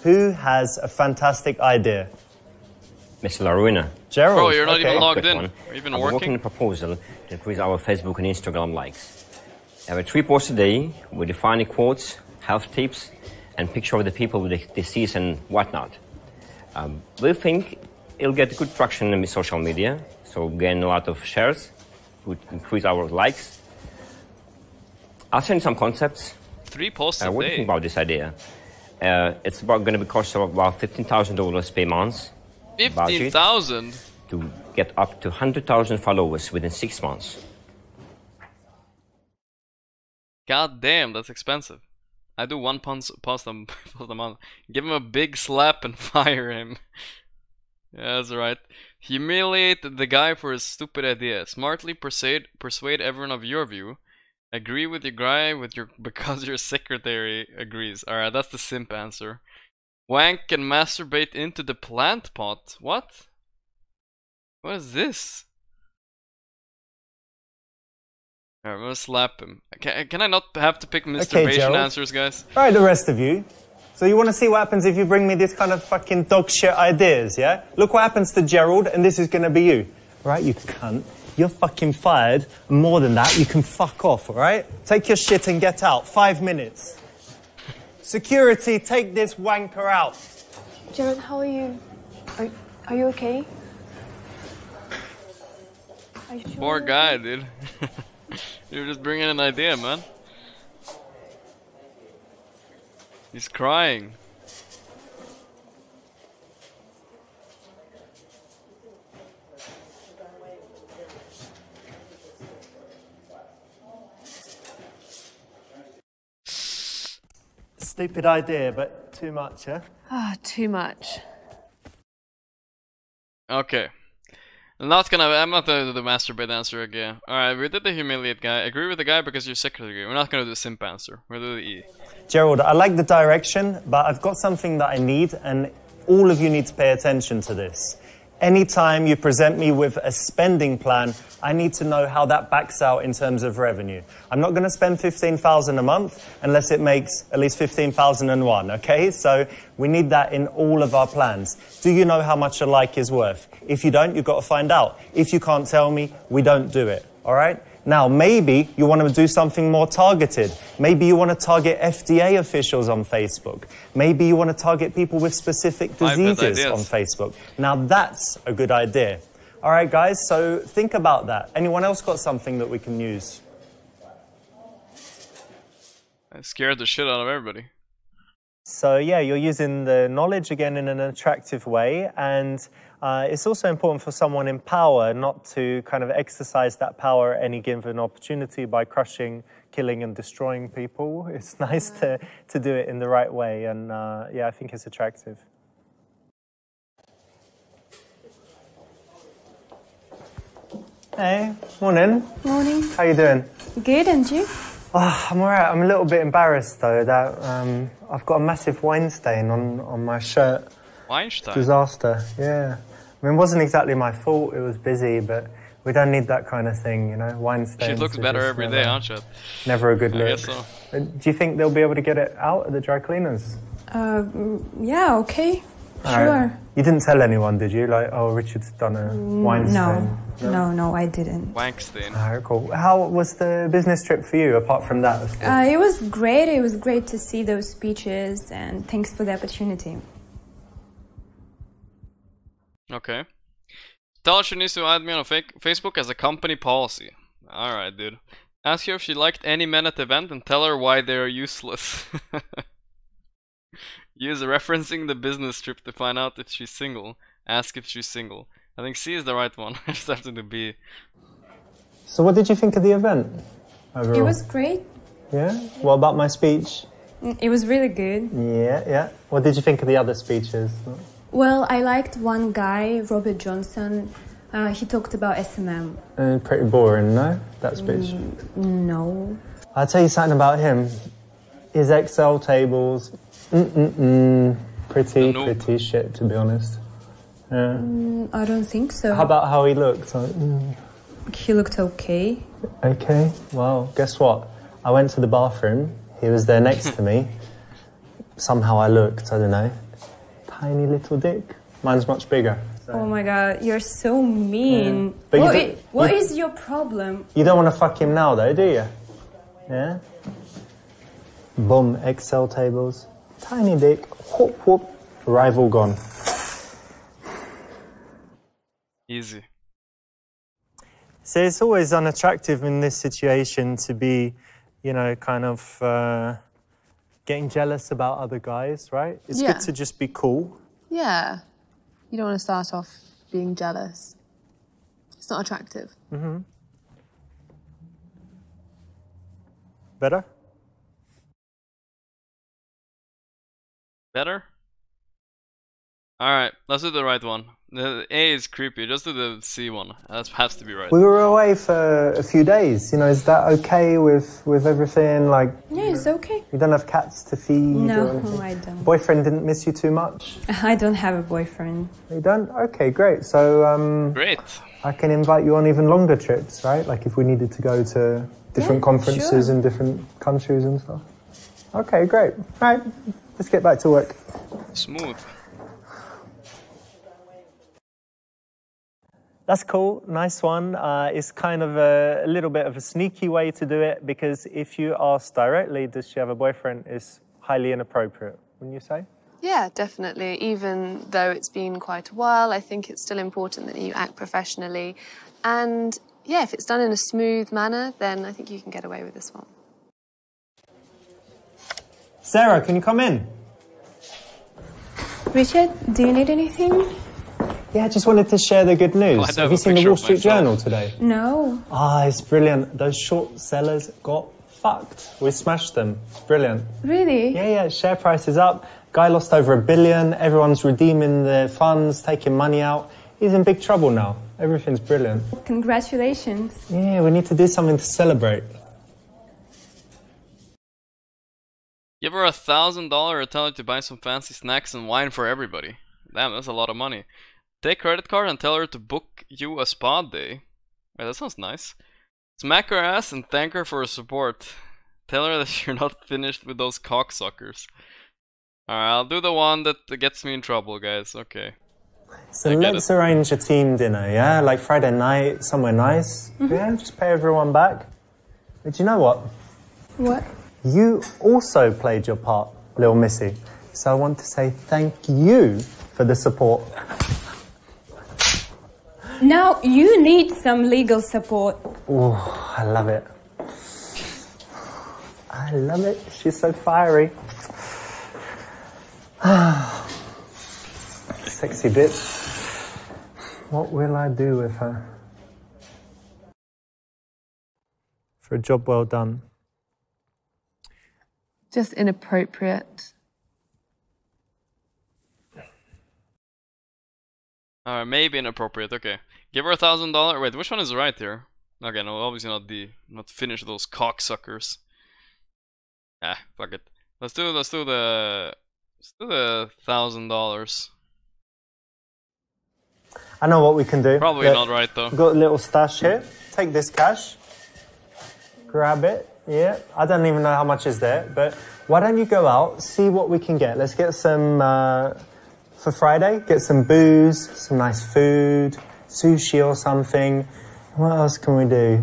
who has a fantastic idea? Mr. La Ruina. Gerald. Bro, you're not okay. even logged in. one. Are you even I'm working working? on a proposal to increase our Facebook and Instagram likes. I have three posts a day with defining quotes, health tips, and picture of the people with the disease and whatnot. Um, we think it'll get good traction in social media, so gain a lot of shares, would increase our likes. I'll send some concepts. Three posts Uh, a what do you day. think about this idea? Uh, it's about going to be cost of about fifteen thousand dollars per month Fifteen budget. to get up to hundred thousand followers within six months. God damn, that's expensive. I do one post post a, post a month. Give him a big slap and fire him. yeah, that's right. Humiliate the guy for his stupid idea. Smartly persuade persuade everyone of your view. Agree with your guy with your because your secretary agrees. Alright, that's the simp answer. Wank and masturbate into the plant pot. What? What is this? Alright, I'm gonna slap him. Can, can I not have to pick masturbation Gerald. answers, guys? All right, the rest of you. So you want to see what happens if you bring me this kind of fucking dog shit ideas, yeah? Look what happens to Gerald, and this is going to be you. Right, you cunt. You're fucking fired. And More than that, you can fuck off, all right? Take your shit and get out. Five minutes. Security, take this wanker out. Jared, how are you? Are, are you okay? Are you sure Poor you're guy, dude. You're just bringing an idea, man. He's crying. Stupid idea, but too much, huh? Ah, too much. Okay. I'm not gonna. I'm not gonna do the masturbate answer again. All right, we did the humiliate guy. Agree with the guy because you're secretary. We're not gonna do the simp answer. We're gonna do the E. Gerald, I like the direction, but I've got something that I need, and all of you need to pay attention to this. Anytime you present me with a spending plan, I need to know how that backs out in terms of revenue. I'm not going to spend 15,000 a month unless it makes at least 15,001, okay? So we need that in all of our plans. Do you know how much a like is worth? If you don't, you've got to find out. If you can't tell me, we don't do it, all right? Now, maybe you want to do something more targeted. Maybe you want to target FDA officials on Facebook. Maybe you want to target people with specific diseases on Facebook. Now, that's a good idea. All right, guys, so think about that. Anyone else got something that we can use? I scared the shit out of everybody. So, yeah, you're using the knowledge again in an attractive way. And uh, it's also important for someone in power not to kind of exercise that power at any given opportunity by crushing, killing, and destroying people. It's nice to, to do it in the right way. And uh, yeah, I think it's attractive. Hey, morning. Morning. How you doing? Good, and you? Oh, I'm alright. I'm a little bit embarrassed though that um, I've got a massive wine stain on, on my shirt. Weinstein. Disaster. Yeah. I mean, it wasn't exactly my fault. It was busy, but we don't need that kind of thing, you know. Wine stains. She looks better just every never, day, aren't you? Never a good I look. guess so. Uh, Do you think they'll be able to get it out at the dry cleaners? Uh, yeah, okay. All Sure. right. You didn't tell anyone, did you? Like, oh, Richard's done a wine Mm, No, stain. no, no, I didn't. Wankstein. All right, cool. How was the business trip for you, apart from that? Uh, it was great. It was great to see those speeches, and thanks for the opportunity. Okay. Tell her she needs to add me on Facebook as a company policy. Alright, dude. Ask her if she liked any men at the event and tell her why they are useless. Use referencing the business trip to find out if she's single. Ask if she's single. I think C is the right one. I just have to do B. So, what did you think of the event overall? It was great. Yeah. What about my speech? It was really good. Yeah, yeah. What did you think of the other speeches? Well, I liked one guy, Robert Johnson. Uh, he talked about SMM. Uh, pretty boring, no? That speech. No. I'll tell you something about him. His Excel tables, mm-mm-mm, pretty, No. pretty shit, to be honest. Yeah. Mm, I don't think so. How about how he looked? Like, mm. he looked okay. Okay, well, guess what? I went to the bathroom. He was there next to me. Somehow I looked, I don't know. Tiny little dick. Mine's much bigger. Oh my god, you're so mean. Yeah. But you What, don't- what you- is your problem? You don't want to fuck him now, though, do you? Yeah? Boom, Excel tables. Tiny dick. Whoop, whoop. Rival gone. Easy. So it's always unattractive in this situation to be, you know, kind of uh, getting jealous about other guys, right? It's Yeah. good to just be cool. Yeah. You don't want to start off being jealous. It's not attractive. Mm-hmm. Better? Better? Alright, let's do the right one. The A is creepy, just do the C one. That has to be right. We were away for a few days. You know, is that okay with, with everything? Like, Yeah, it's okay. you don't have cats to feed? No, or? I don't. Boyfriend didn't miss you too much? I don't have a boyfriend. You don't? Okay, great. So, um, Great. I can invite you on even longer trips, right? Like if we needed to go to different Yeah, conferences sure. in different countries and stuff. Okay, great. Right, let's get back to work. Smooth. That's cool. Nice one. Uh, it's kind of a, a little bit of a sneaky way to do it because if you ask directly, does she have a boyfriend, it's highly inappropriate, wouldn't you say? Yeah, definitely. Even though it's been quite a while, I think it's still important that you act professionally. And yeah, if it's done in a smooth manner, then I think you can get away with this one. Sarah, can you come in? Richard, do you need anything? Yeah, I just wanted to share the good news. Oh, have have you seen the Wall Street. Journal today? No. Ah, it's brilliant. Those short sellers got fucked. We smashed them. It's brilliant. Really? Yeah, yeah, share price is up. Guy lost over a billion. Everyone's redeeming their funds, taking money out. He's in big trouble now. Everything's brilliant. Congratulations. Yeah, we need to do something to celebrate. Give her a thousand dollar and tell her to buy some fancy snacks and wine for everybody. Damn, that's a lot of money. Take credit card and tell her to book you a spa day. Wait, that sounds nice. Smack her ass and thank her for her support. Tell her that you're not finished with those cocksuckers. Alright, I'll do the one that gets me in trouble, guys. Okay. So let's arrange a team dinner, yeah? Like Friday night, somewhere nice. Mm-hmm. Yeah, just pay everyone back. But you know what? What? You also played your part, little Missy. So I want to say thank you for the support. Now you need some legal support. Oh, I love it. I love it. She's so fiery. Sexy bitch. What will I do with her? For a job well done. Just inappropriate. Alright, maybe inappropriate. Okay. Give her a thousand dollar. Wait, which one is right here? Okay, no, obviously not D. Not finish those cocksuckers. Ah, fuck it. Let's do let's do the let's do the thousand dollars. I know what we can do. Probably Look, not right though. Got a little stash here. Take this cash. Grab it. Yeah, I don't even know how much is there, but why don't you go out, see what we can get? Let's get some uh, for Friday. Get some booze, some nice food, sushi or something. What else can we do?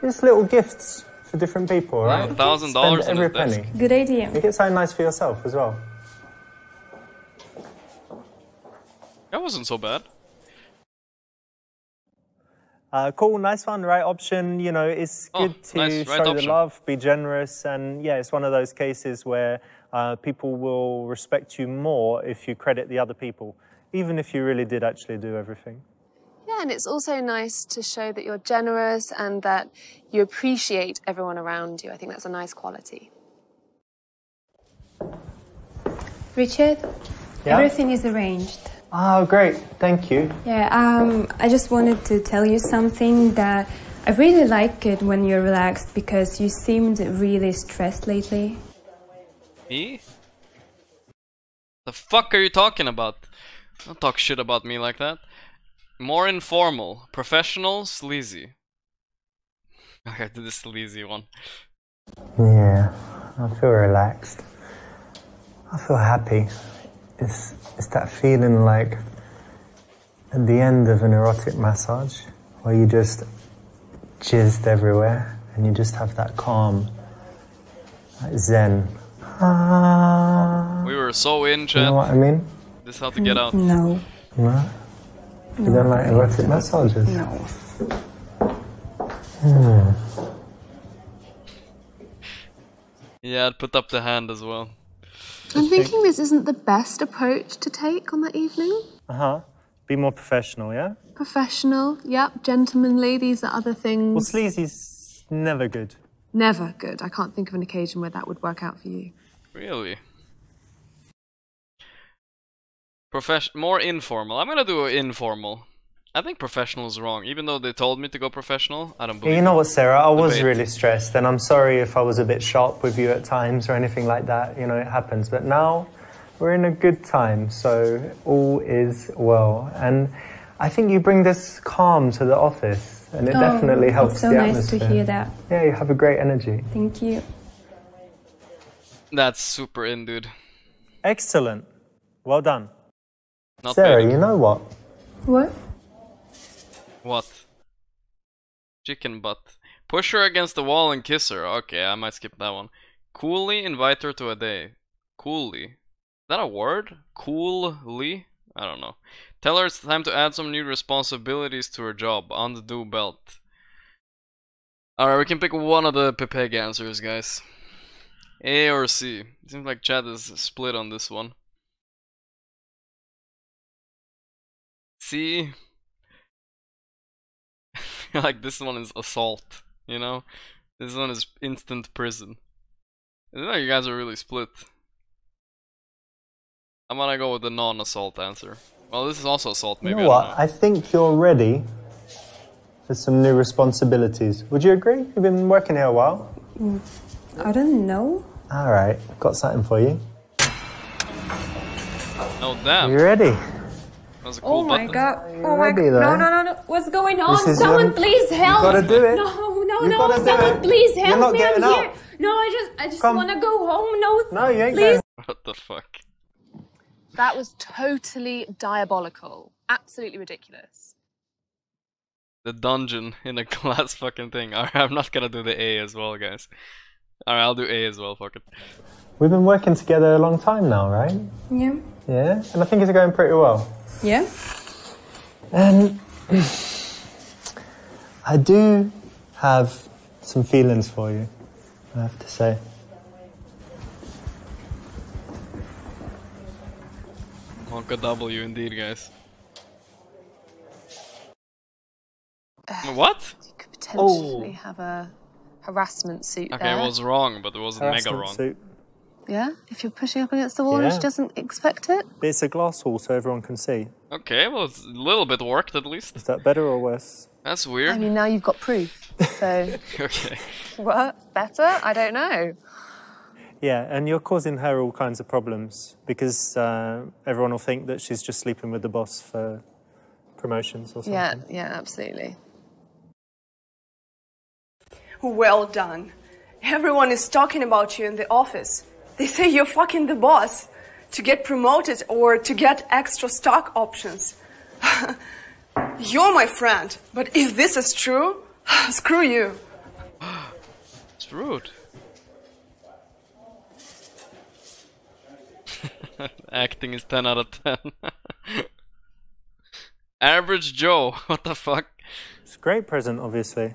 Just little gifts for different people, all right? A thousand Spend dollars on every his desk. penny. Good idea. You get something nice for yourself as well. That wasn't so bad. Uh, cool, nice one, right option. You know, it's Oh, good to nice, right show the option. love, be generous, and yeah, it's one of those cases where uh, people will respect you more if you credit the other people, even if you really did actually do everything. Yeah, and it's also nice to show that you're generous and that you appreciate everyone around you. I think that's a nice quality. Richard, Yeah? everything is arranged. Oh, great, thank you. Yeah, um, I just wanted to tell you something that I really like it when you're relaxed because you seemed really stressed lately. Me? The fuck are you talking about? Don't talk shit about me like that. More informal. Professional, sleazy. Okay, I did the sleazy one. Yeah, I feel relaxed. I feel happy. It's, it's that feeling like at the end of an erotic massage where you just jizzed everywhere and you just have that calm, that zen. Ah, We were so in, you know what I mean? This how to get out. No. No? You don't like erotic massages? No. Hmm. Yeah, I'd put up the hand as well. I'm thinking this isn't the best approach to take on that evening. Uh huh. Be more professional, yeah? Professional, yep, gentlemanly, these are other things. Well, sleazy's never good. Never good. I can't think of an occasion where that would work out for you. Really? Profession more informal. I'm gonna do informal. I think professional is wrong. Even though they told me to go professional, I don't believe. you know what, Sarah? I was Debate. really stressed, and I'm sorry if I was a bit sharp with you at times or anything like that. You know, it happens. But now we're in a good time, so all is well. And I think you bring this calm to the office, and it Oh, definitely helps It's so the nice atmosphere. to hear that. Yeah, you have a great energy. Thank you. That's super in, dude. Excellent. Well done. Not Sarah, bad. you know what? What? What? Chicken butt. Push her against the wall and kiss her. Okay, I might skip that one. Coolly invite her to a day. Coolly. Is that a word? Coolly? I don't know. Tell her it's time to add some new responsibilities to her job. Undo belt. Alright, we can pick one of the Pepeg answers, guys. A or C. Seems like Chad is split on this one. C. like this one is assault, you know? This one is instant prison. I know you guys are really split. I'm gonna go with the non-assault answer. Well, this is also assault, You maybe. know I what? don't know. I think you're ready for some new responsibilities. Would you agree? You've been working here a while. I don't know. All right, got something for you. Oh damn! You ready? That was a cool Oh my button. god. Oh my god. No, no, no, no. What's going on? Someone your- please help. gotta do it. No, no, You no. Someone it. please help me. I'm here. out. No, I just I just Come. want to go home. No. No, you ain't Please. going. What the fuck? That was totally diabolical. Absolutely ridiculous. The dungeon in a glass fucking thing. Alright, I'm not gonna do the A as well, guys. Alright, I'll do A as well, fuck it. We've been working together a long time now, right? Yeah. Yeah, and I think it's going pretty well. Yeah. Um, and I do have some feelings for you, I have to say. Wonka W indeed, guys. what? You could potentially oh. have a harassment suit Okay, there. I was wrong, but it wasn't mega Harassment wrong. suit. Yeah, if you're pushing up against the wall and she doesn't expect it. It's a glass wall so everyone can see. Okay, well, it's a little bit worked at least. Is that better or worse? That's weird. I mean, now you've got proof. So, okay. what? Better? I don't know. Yeah, and you're causing her all kinds of problems because uh, everyone will think that she's just sleeping with the boss for promotions or something. Yeah, yeah, absolutely. Well done. Everyone is talking about you in the office. They say you're fucking the boss to get promoted or to get extra stock options. you're my friend, but if this is true, screw you. It's rude. Acting is 10 out of 10. Average Joe, what the fuck? It's a great present, obviously.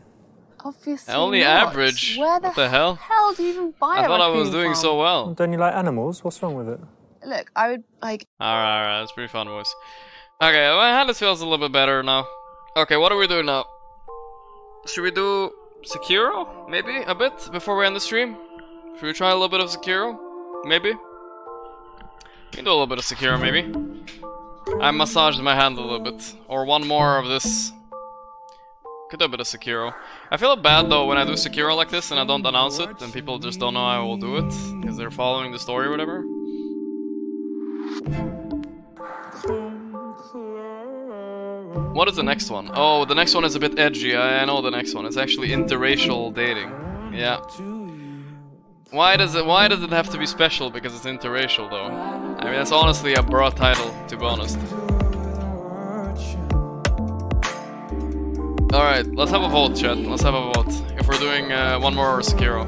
Obviously. Only not. average. Where the, What the hell? hell do you even buy I a thought I was doing from? so well. Don't you like animals? What's wrong with it? Look, I would like. Alright, alright, that's pretty fun, boys. Okay, well, how this feels a little bit better now. Okay, what do we do now? Should we do Sekiro? Maybe? A bit? Before we end the stream? Should we try a little bit of Sekiro? Maybe? We can do a little bit of Sekiro, maybe. I massaged my hand a little bit. Or one more of this. Could do a bit of Sekiro. I feel bad though when I do Sekiro like this and I don't announce it and people just don't know I will do it because they're following the story or whatever. What is the next one? Oh, the next one is a bit edgy. I, I know the next one. It's actually interracial dating. Yeah. Why does it? Why does it have to be special? Because it's interracial, though. I mean, that's honestly a broad title, to be honest. All right, let's have a vote, chat. Let's have a vote. If we're doing uh, one more Sekiro,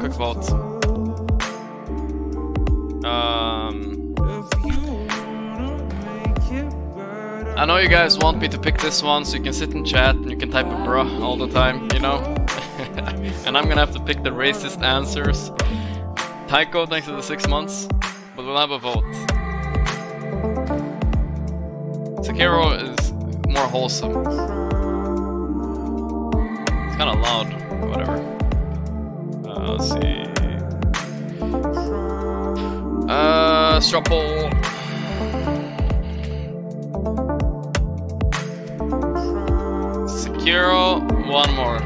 quick vote. Um. I know you guys want me to pick this one so you can sit and chat and you can type a bruh all the time, you know? and I'm gonna have to pick the racist answers. Taiko, thanks for the six months, but we'll have a vote. Sekiro is more wholesome. It's kinda loud, whatever. Uh, let's see. Uh, Strupple. Sekiro, one more.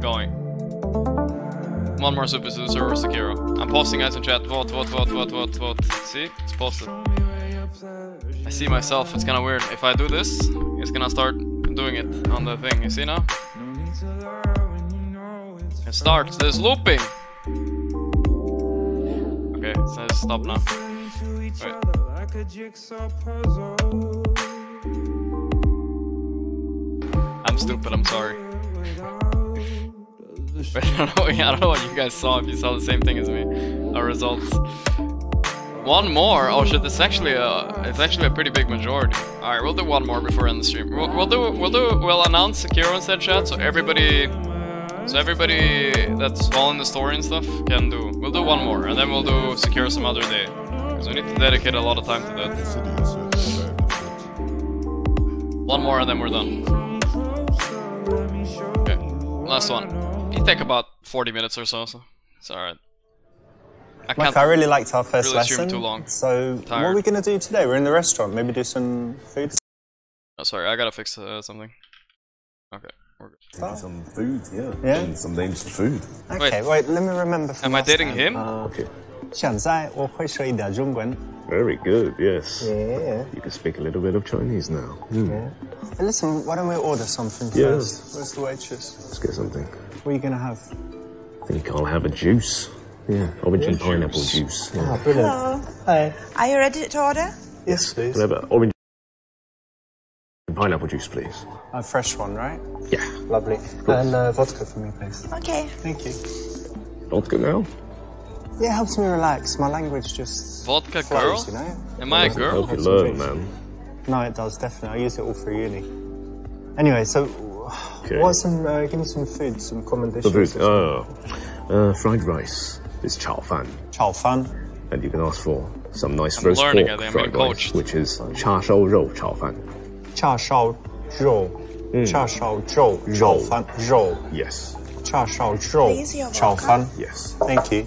Going. One more Super Seducer Sekiro. I'm posting guys in chat. Vote, vote, vote, vote, vote, vote. See? It's posted. I see myself. It's kind of weird. If I do this, it's gonna start doing it on the thing. You see now? It starts. There's looping. Okay, so stop now. Wait. I'm stupid. I'm sorry. Wait, I don't know. I don't know what you guys saw. If you saw the same thing as me, our results. One more. Oh shit! It's actually a. It's actually a pretty big majority. All right, we'll do one more before end the stream. We'll, we'll do. We'll do. We'll announce Sekiro instead, chat. So everybody. So everybody that's following the story and stuff can do. We'll do one more, and then we'll do Sekiro some other day. Because we need to dedicate a lot of time to that. One more, and then we're done. Okay, last one. It take about 40 minutes or so, so it's alright. I Mike, I really liked our first really assume lesson. too long. So, what Tired. are we going to do today? We're in the restaurant. Maybe do some food. Oh, sorry, I gotta fix uh, something. Okay, we're good. Maybe some food, yeah. Yeah? And some names for food. Okay, wait. let me remember. From Am I last dating time. him? Uh, Okay. 现在我会说一点中文。 Very good, yes. Yeah. You can speak a little bit of Chinese now. Hmm. Yeah. Hey, listen, why don't we order something Yeah. first? Where's the waitress? Let's get something. What are you gonna have? I think I'll have a juice. Yeah, orange and pineapple juice. Yeah. Ah, brilliant. Hello. Hi. Are you ready to order? Yes, please. Can I have a orange and pineapple juice, please? A fresh one, right? Yeah. Lovely. And uh, vodka for me, please. Okay. Thank you. Vodka now? Yeah, it helps me relax. My language just Vodka flows, girl? you know? Am I a Doesn't girl? help you learn, man. No, it does definitely. I use it all for uni. Anyway, so Okay. what's some? Uh, give me some food, some common The food. Oh, uh, fried rice is chao fan. Chao fan. And you can ask for some nice I'm roast learning, pork I think. I'm fried being rice, coached. which is cha shao rou chao fan. 叉烧肉，叉烧肉炒饭肉， Yes. 叉烧肉 Please, your 炒饭。 Yes. Thank you.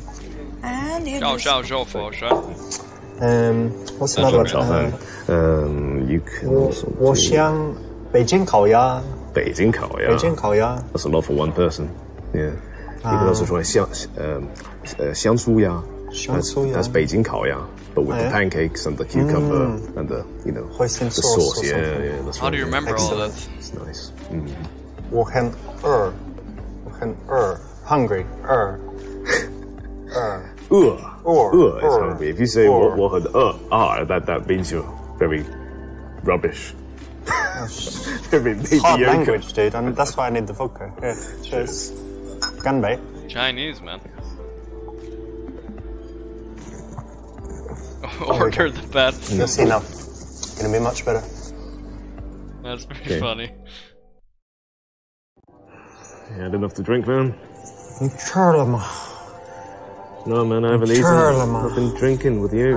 And you Xiao xiao zhou fo shui. Um, what's another one? Chao fan. Um, you can 我 also 我 do 想北京烤鸭，北京烤鸭。北京烤鸭。 That's a lot for one person. Yeah. You can also try 香 um, uh, 香酥鸭. 香酥鸭。 That's, that's Beijing 烤鸭, but with Oh, the yeah? pancakes and the cucumber and the you know Hoisin the sauce sauce. or Yeah, something. yeah. That's How do you right. remember all of that? It's nice. Mm. 我很饿，我很饿，hungry，饿，饿。 Uh, Or- uh, is or- hungry. If you say or- 我我很饿 ah, that that means you're very rubbish. very Hard mediocre. language, dude, and that's why I need the vodka. Yeah, cheers. Ganbei. Chinese, man. Oh, order the bats. You see now. Gonna be much better. That's pretty okay. funny. You had enough to drink, man? Charlemagne. No, man, I haven't eaten. I've been drinking with you.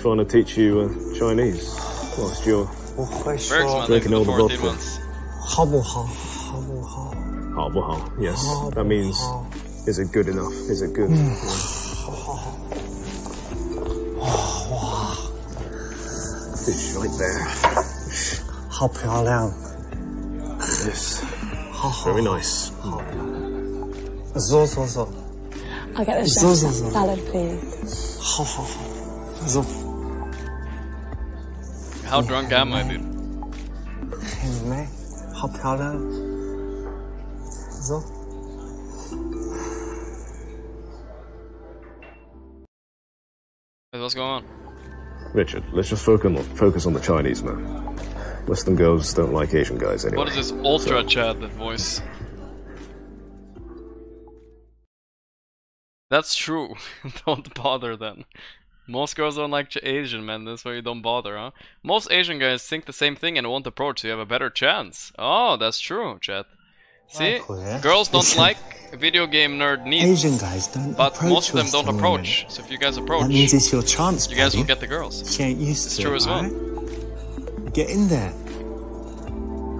Trying to teach you uh, Chinese whilst you're drinking all the vodka. Habuha. Habuha, yes. That means, is it good enough? Is it good? Hmm. fish right there. How This. Very nice. So, so, so. I'll get this so, so, so. salad, please. How, how, how. Drunk am I, dude? Hey, how What's going on? Richard, let's just focus on focus on the Chinese man. Western girls don't like Asian guys anyway. What is this ultra Chad voice? That's true. don't bother then. Most girls don't like Asian men, that's why you don't bother, huh? Most Asian guys think the same thing and won't approach, so you have a better chance. Oh, that's true, Chad. See? Michael, yeah? Girls don't Listen. Like video game nerd needs. Asian guys don't But approach most of them don't approach. women. So if you guys approach, That means it's your chance, you guys will get the girls. She ain't used It's to true it, as well. right? Get in there.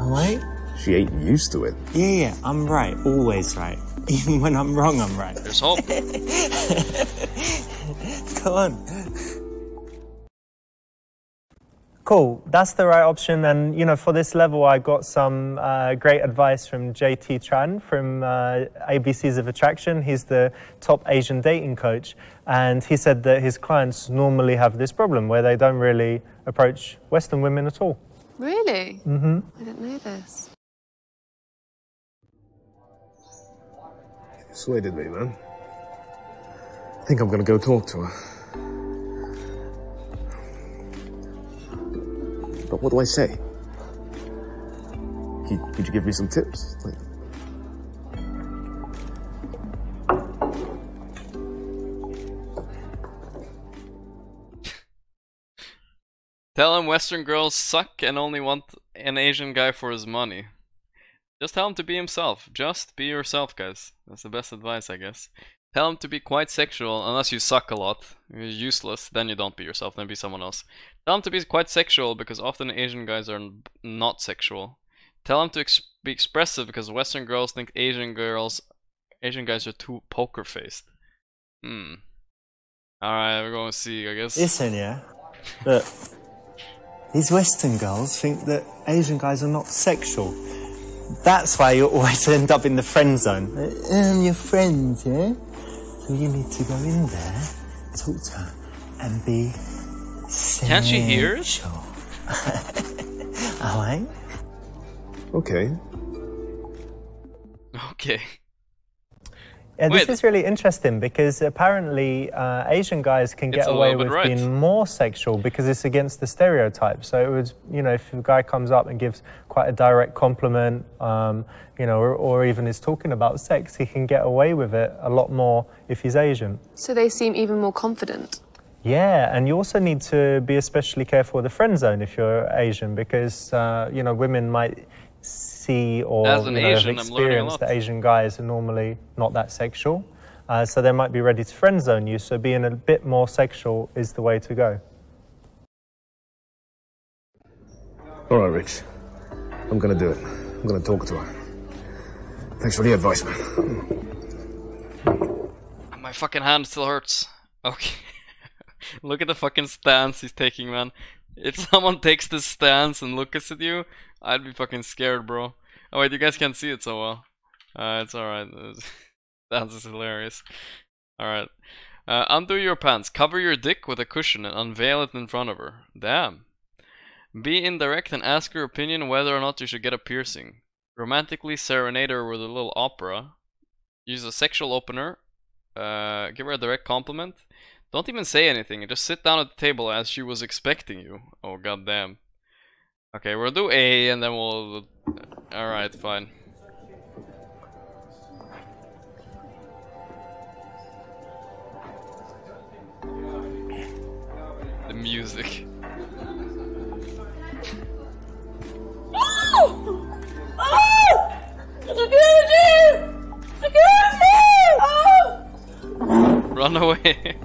Alright? She ain't used to it. Yeah, yeah, I'm right. Always right. Even when I'm wrong, I'm right. There's hope. Come on. Cool, that's the right option. And, you know, for this level, I got some uh, great advice from JT Tran from uh, ABCs of Attraction. He's the top Asian dating coach. And he said that his clients normally have this problem where they don't really approach Western women at all. Really? hmm I didn't know this. Persuaded me, man. I think I'm gonna go talk to her. But what do I say? Could, could you give me some tips? Like, Tell him Western girls suck and only want an Asian guy for his money. Just tell him to be himself. Just be yourself, guys. That's the best advice, I guess. Tell him to be quite sexual, unless you suck a lot. You're useless, then you don't be yourself, then be someone else. Tell him to be quite sexual, because often Asian guys are not sexual. Tell him to ex- be expressive, because Western girls think Asian girls, Asian guys are too poker faced. Hmm. Alright, we're going to see, I guess. Listen, yeah. Look, these Western girls think that Asian guys are not sexual. That's why you always end up in the friend zone. I'm your friend, yeah? So you need to go in there, talk to her, and be Can't she hear? sexual. Alright? okay. Okay. Yeah, this Wait. is really interesting because apparently uh, Asian guys can get a away little with right. being more sexual because it's against the stereotype. So it was, you know, if a guy comes up and gives quite a direct compliment, um, you know, or, or even is talking about sex, he can get away with it a lot more if he's Asian. So they seem even more confident. Yeah, and you also need to be especially careful with the friend zone if you're Asian because, uh, you know, women might see or As an you know, Asian, I'm learning a experienced that Asian guys are normally not that sexual. Uh, so they might be ready to friend zone you. So being a bit more sexual is the way to go. All right, Rich. I'm gonna do it. I'm gonna talk to her. Thanks for the advice, man. My fucking hand still hurts. Okay. look at the fucking stance he's taking, man. If someone takes this stance and looks at you, I'd be fucking scared, bro. Oh wait, you guys can't see it so well. Uh, it's alright. That's is hilarious. Alright. Uh, undo your pants. Cover your dick with a cushion and unveil it in front of her. Damn. Be indirect and ask her opinion whether or not you should get a piercing. Romantically serenade her with a little opera. Use a sexual opener. Uh, give her a direct compliment. Don't even say anything. Just sit down at the table as she was expecting you. Oh goddamn. Okay, we'll do A and then we'll. All right, fine. The music. Oh! Oh! Oh! Run away.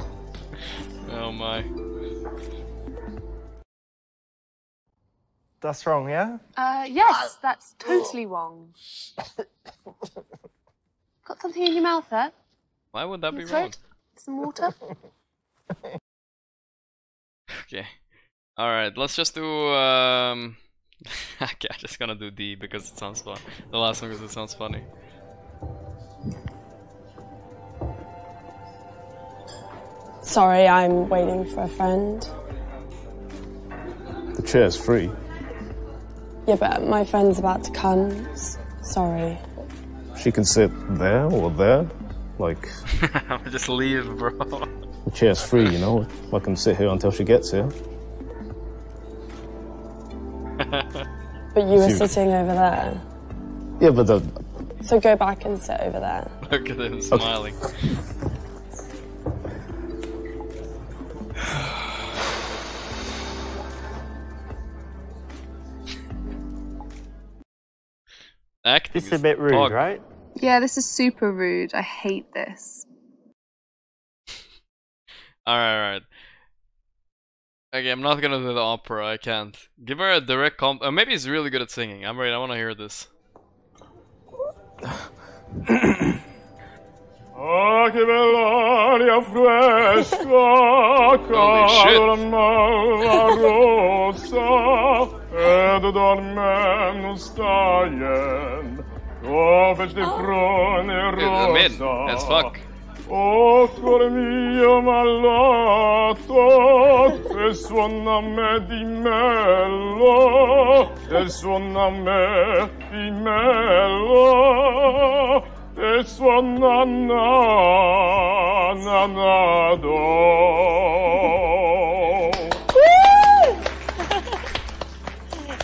oh my. That's wrong, yeah? Uh, yes, that's totally wrong. Got something in your mouth there? Why would that be Your wrong? Some water? Okay. Alright, let's just do um Okay, I'm just gonna do D because it sounds fun. The last one because it sounds funny. Sorry, I'm waiting for a friend. The chair's free. Yeah, but my friend's about to come. S- sorry. She can sit there or there. Like, Just leave, bro. the chair's free, you know? I can sit here until she gets here. But you were Shoot. sitting over there. Yeah, but the, So go back and sit over there. Look at him smiling. Acting This is a bit rude, dog. right? Yeah, this is super rude. I hate this. Alright, alright. Okay, I'm not gonna do the opera, I can't. Give her a direct comp- uh, maybe he's really good at singing. I'm ready, I wanna hear this. Ah, che bell'aria fresca, calma la rosa, ed dormem stajen, dove sti frone Dude, I'm rosa. As fuck. O cuore mio malato, e suona me di mello, e suona a me di mello, e suona na na na do.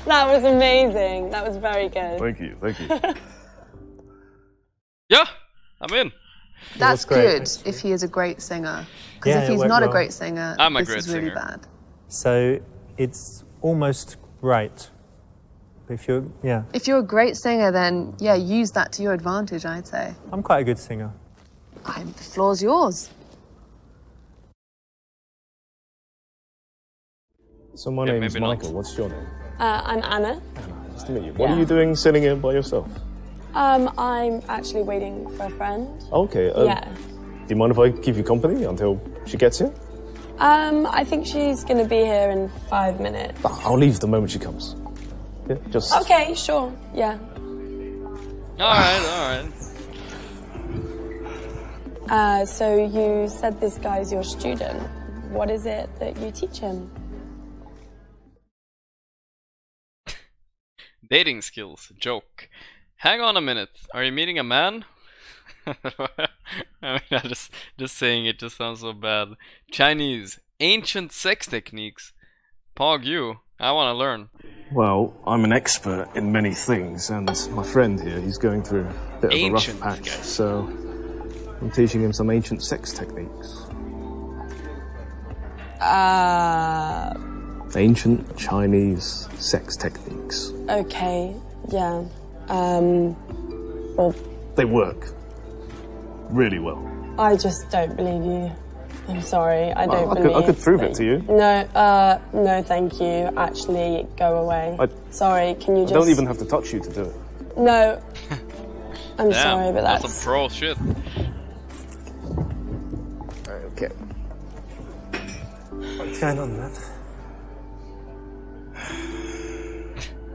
That was amazing. That was very good. Thank you, thank you. Yeah, I'm in. That's great, good if he is a great singer. Because Yeah, if he's went not a great singer, I'm a this great is really singer. bad. So it's almost right. If you're, yeah, If you're a great singer, then yeah, use that to your advantage, I'd say. I'm quite a good singer. I'm, the floor's yours. So my Yeah, is maybe not. Michael. What's your name? Uh, I'm Anna. Nice to meet you. What Yeah. are you doing sitting here by yourself? Um, I'm actually waiting for a friend. Okay. Um, yeah. Do you mind if I keep you company until she gets here? Um, I think she's gonna be here in five minutes. I'll leave the moment she comes. Yeah, just. Okay, sure. Yeah. Alright, alright. Uh, so you said this guy's your student. What is it that you teach him? Dating skills, joke. Hang on a minute. Are you meeting a man? I mean, I just just saying it just sounds so bad. Chinese ancient sex techniques. Pog you. I want to learn. Well, I'm an expert in many things, and my friend here, he's going through a bit of a rough Ancient patch, so I'm teaching him some ancient sex techniques. Uh, Ancient Chinese sex techniques. okay. Yeah. Um, well, They work really well. I just don't believe you. I'm sorry. I don't Well, I could- I could prove it to you. No. Uh, no, thank you. Actually, go away. I- sorry. Can you I just? don't even have to touch you to do it. No. I'm Damn, sorry, but that's that's. some pro shit. Okay. What's going on, man?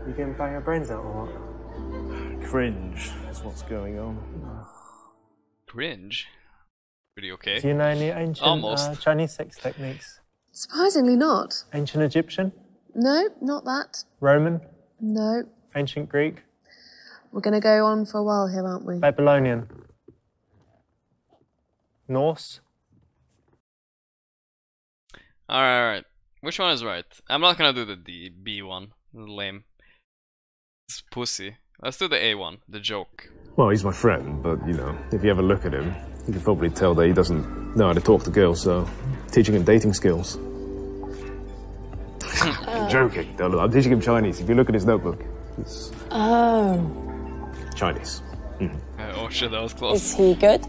You getting bang your brains out or what? Cringe is what's going on. Cringe. Pretty okay. Do you know any ancient Almost. uh, Chinese sex techniques? Surprisingly not. Ancient Egyptian, No, not that. Roman, No. ancient Greek, We're going to go on for a while here, aren't we? Babylonian, Norse. Alright, alright. Which one is right? I'm not gonna do the D B one. Lame. It's pussy. Let's do the A one, the joke. Well, he's my friend, but you know, if you ever look at him, you can probably tell that he doesn't know how to talk to girls, so teaching him dating skills. I'm joking. No, no, I'm teaching him Chinese. If you look at his notebook, it's Oh. Chinese. Uh, oh shit, that was close. Is he good?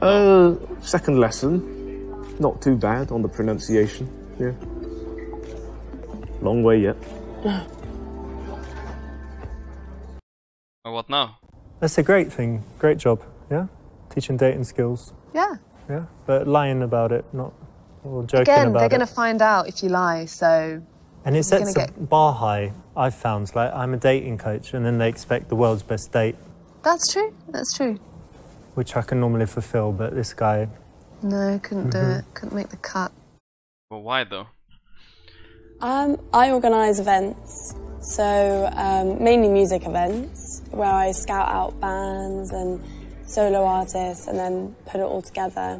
Uh, second lesson. Not too bad on the pronunciation. Yeah. Long way yet. Oh, what now? That's a great thing. Great job. Yeah, teaching dating skills. Yeah. Yeah, but lying about it, not or joking Again, about they're going to find out if you lie, so. And it sets the get- bar high. I've found like I'm a dating coach, and then they expect the world's best date, That's true. That's true. which I can normally fulfill. But this guy, No, couldn't do Mhm. it. Couldn't make the cut. Well, why though? Um, I organise events So um, mainly music events where I scout out bands and solo artists and then put it all together.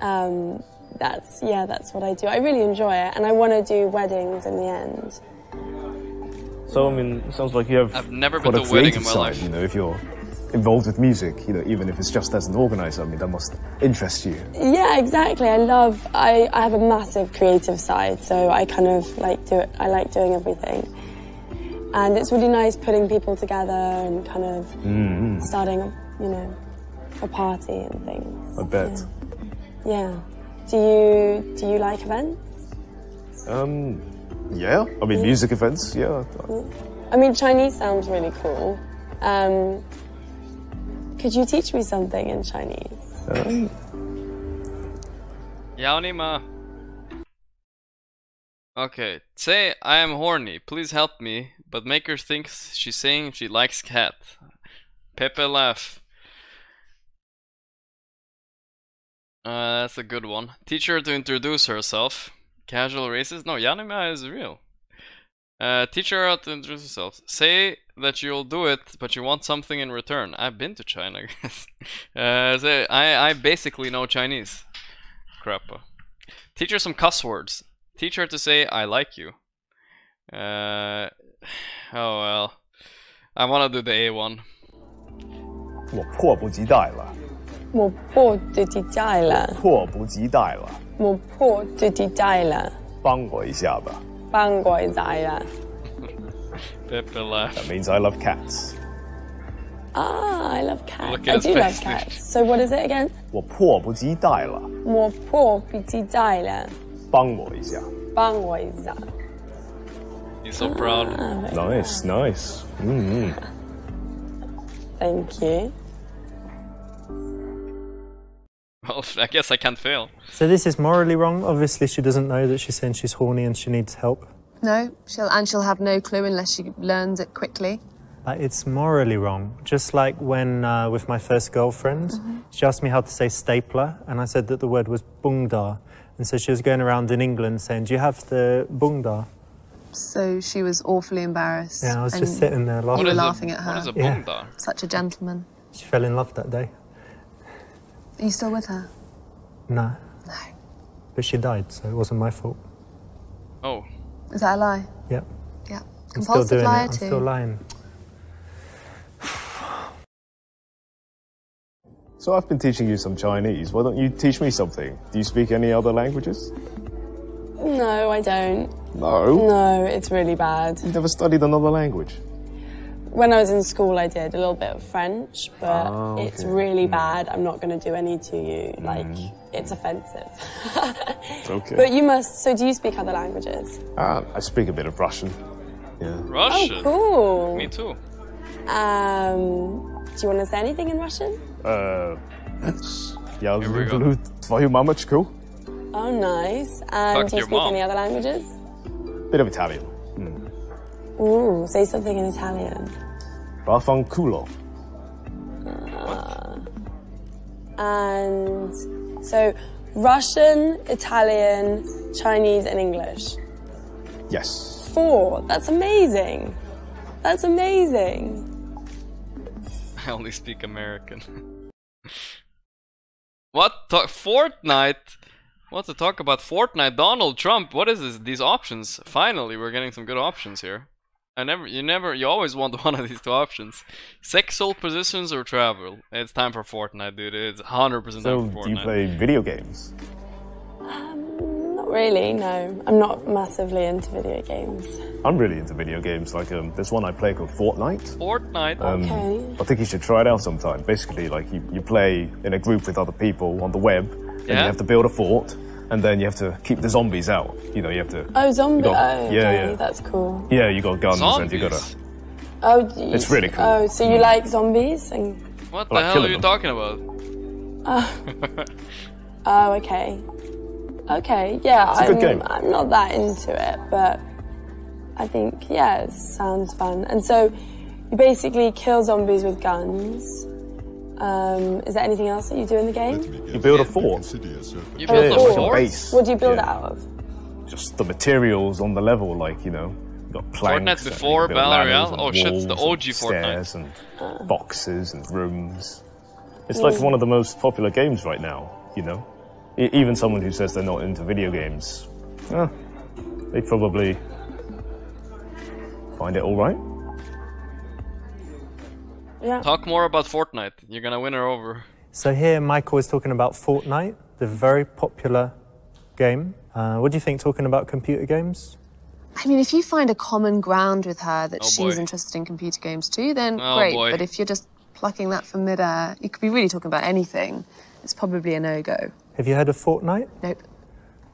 Um, that's yeah, that's what I do. I really enjoy it, and I want to do weddings in the end. So I mean, it sounds like you have I've never been a to a wedding in creative my side, life. You know, if you're involved with music, you know, even if it's just as an organizer, I mean, that must interest you. Yeah, exactly. I love. I, I have a massive creative side, so I kind of like do it. I like doing everything, and it's really nice putting people together and kind of Mm, starting, a, you know, a party and things. I bet. Yeah. Do you do you like events? Um, yeah. I mean, music events. Yeah. I mean, Chinese sounds really cool. Um, could you teach me something in Chinese? Um, Yaonima. Okay, say I am horny. Please help me, but make her think she's saying she likes cat. Pepe laugh. Uh, that's a good one. Teach her to introduce herself. Casual racist? No, Yanima is real. Uh, teach her how to introduce herself. Say that you'll do it, but you want something in return. I've been to China, guys. uh, say, I, I basically know Chinese. Crap. Teach her some cuss words. Teach her to say, I like you. Uh, oh well. I wanna do the A one. 我迫不及待了，我迫不及待了，迫不及待了，我迫不及待了，帮我一下吧。帮我一下了。 Pepe laugh. That means I love cats. Ah, I love cats. I do love cats. So what is it again? 我迫不及待了。我迫不及待了。帮我一下。帮我一下。He's so proud. Ah, nice, yeah. nice. Mm -hmm. Thank you. Well, I guess I can't fail. So this is morally wrong. Obviously, she doesn't know that she's saying she's horny and she needs help. No, she'll and she'll have no clue unless she learns it quickly. But it's morally wrong. Just like when, uh, with my first girlfriend, she asked me how to say stapler, and I said that the word was bungda. And so she was going around in England saying, Do you have the bungda? So she was awfully embarrassed. Yeah, I was and just sitting there You laughing. were laughing at her. What is a Yeah. Such a gentleman. She fell in love that day. Are you still with her? No. No. But she died, so it wasn't my fault. Oh. Is that a lie? Yep. Yeah. I'm still doing liar it. I'm too. still lying. So I've been teaching you some Chinese. Why don't you teach me something? Do you speak any other languages? No, I don't. No. No, it's really bad. You've never studied another language. When I was in school, I did a little bit of French, but Ah, it's okay. really bad. I'm not going to do any to you. Like, it's offensive. Okay. But you must. So, do you speak other languages? Ah, I speak a bit of Russian. Yeah. Russian. Oh, cool. Me too. Um, do you want to say anything in Russian? Uh, я Here we go. люблю твою мамочку. Oh, nice. And Fuck do you your speak mom. any other languages? Bit of Italian. Ooh, say something in Italian. Vaffanculo. Uh, and so, Russian, Italian, Chinese, and English. Yes. Four. That's amazing. That's amazing. I only speak American. what? Talk Fortnite? What to talk about Fortnite? Donald Trump? What is this? These options? Finally, we're getting some good options here. I never, you never, you always want one of these two options: sexual positions or travel. It's time for Fortnite, dude. It's 100% time So, for do you play video games? Not really, no. I'm not massively into video games. I'm really into video games. Like, um, there's one I play called Fortnite. Fortnite. Um, Okay. I think you should try it out sometime. Basically, like you, you play in a group with other people on the web, and Yeah. you have to build a fort, and then you have to keep the zombies out. You know, you have to. Oh, zombie. Got- oh, yeah, okay, yeah. That's cool. Yeah, you got guns, and you gotta. Oh, do you- It's really cool. Oh, so you mm. like zombies? And What the I hell are you them. talking about? oh, okay. Okay, yeah. It's a I'm, good game. I'm not that into it, but I think yeah, it sounds fun. And so you basically kill zombies with guns. Um, is there anything else that you do in the game? You build a fort. You build Yeah, a like a base. What do you build Yeah. it out of? Just the materials on the level, like you know, got planks. Fortnite and before you build Battle ladders Royale? and Oh shit, it's the walls and OG Fortnite. Stairs and boxes and rooms. It's like one of the most popular games right now. You know, E- even someone who says they're not into video games, eh, they probably find it all right. Yeah. Talk more about Fortnite. You're gonna win her over. So here, Michael is talking about Fortnite, the very popular game. Uh, what do you think talking about computer games? I mean, if you find a common ground with her that Oh, she's boy. interested in computer games too, then Oh, great. boy. But if you're just plucking that from midair, you could be really talking about anything. It's probably a no go. Have you heard of Fortnite? Nope.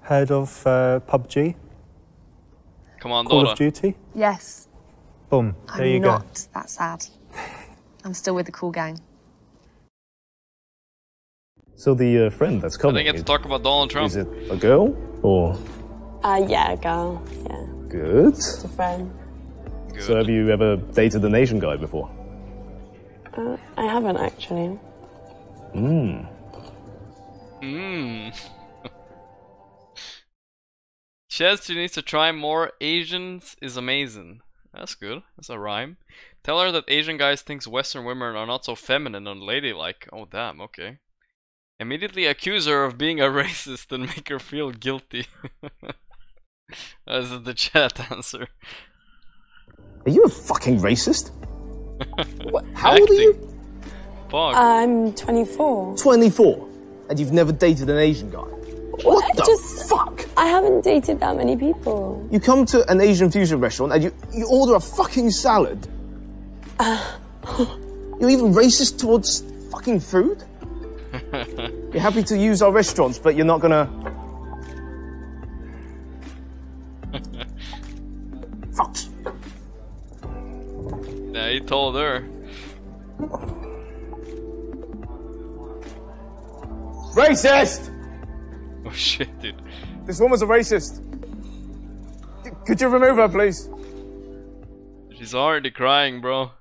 Heard of uh, PUBG? Come on, Call Dora. of Duty? Yes, Boom. There I'm you not that sad. I'm still with the cool gang. So the uh, friend that's coming. I coming, didn't get to talk about Donald Trump. is it a girl or Uh, yeah, a girl. Yeah, good? just a friend. So have you ever dated an Asian guy before? Uh, I haven't actually. Hmm. Mmm. Chester needs to try more Asians is amazing. That's good. That's a rhyme. Tell her that Asian guys thinks Western women are not so feminine and ladylike. Oh damn, okay. Immediately accuse her of being a racist and make her feel guilty. That's the chat answer. Are you a fucking racist? How old are you? Fuck. I'm 24. 24. And you've never dated an Asian guy? What the just fuck? I haven't dated that many people. You come to an Asian fusion restaurant and you, you order a fucking salad. You're even racist towards fucking food? You're happy to use our restaurants, but you're not gonna. Fucks. yeah, he told her. Racist! Oh shit, dude. This woman's a racist. Could you remove her, please? She's already crying, bro.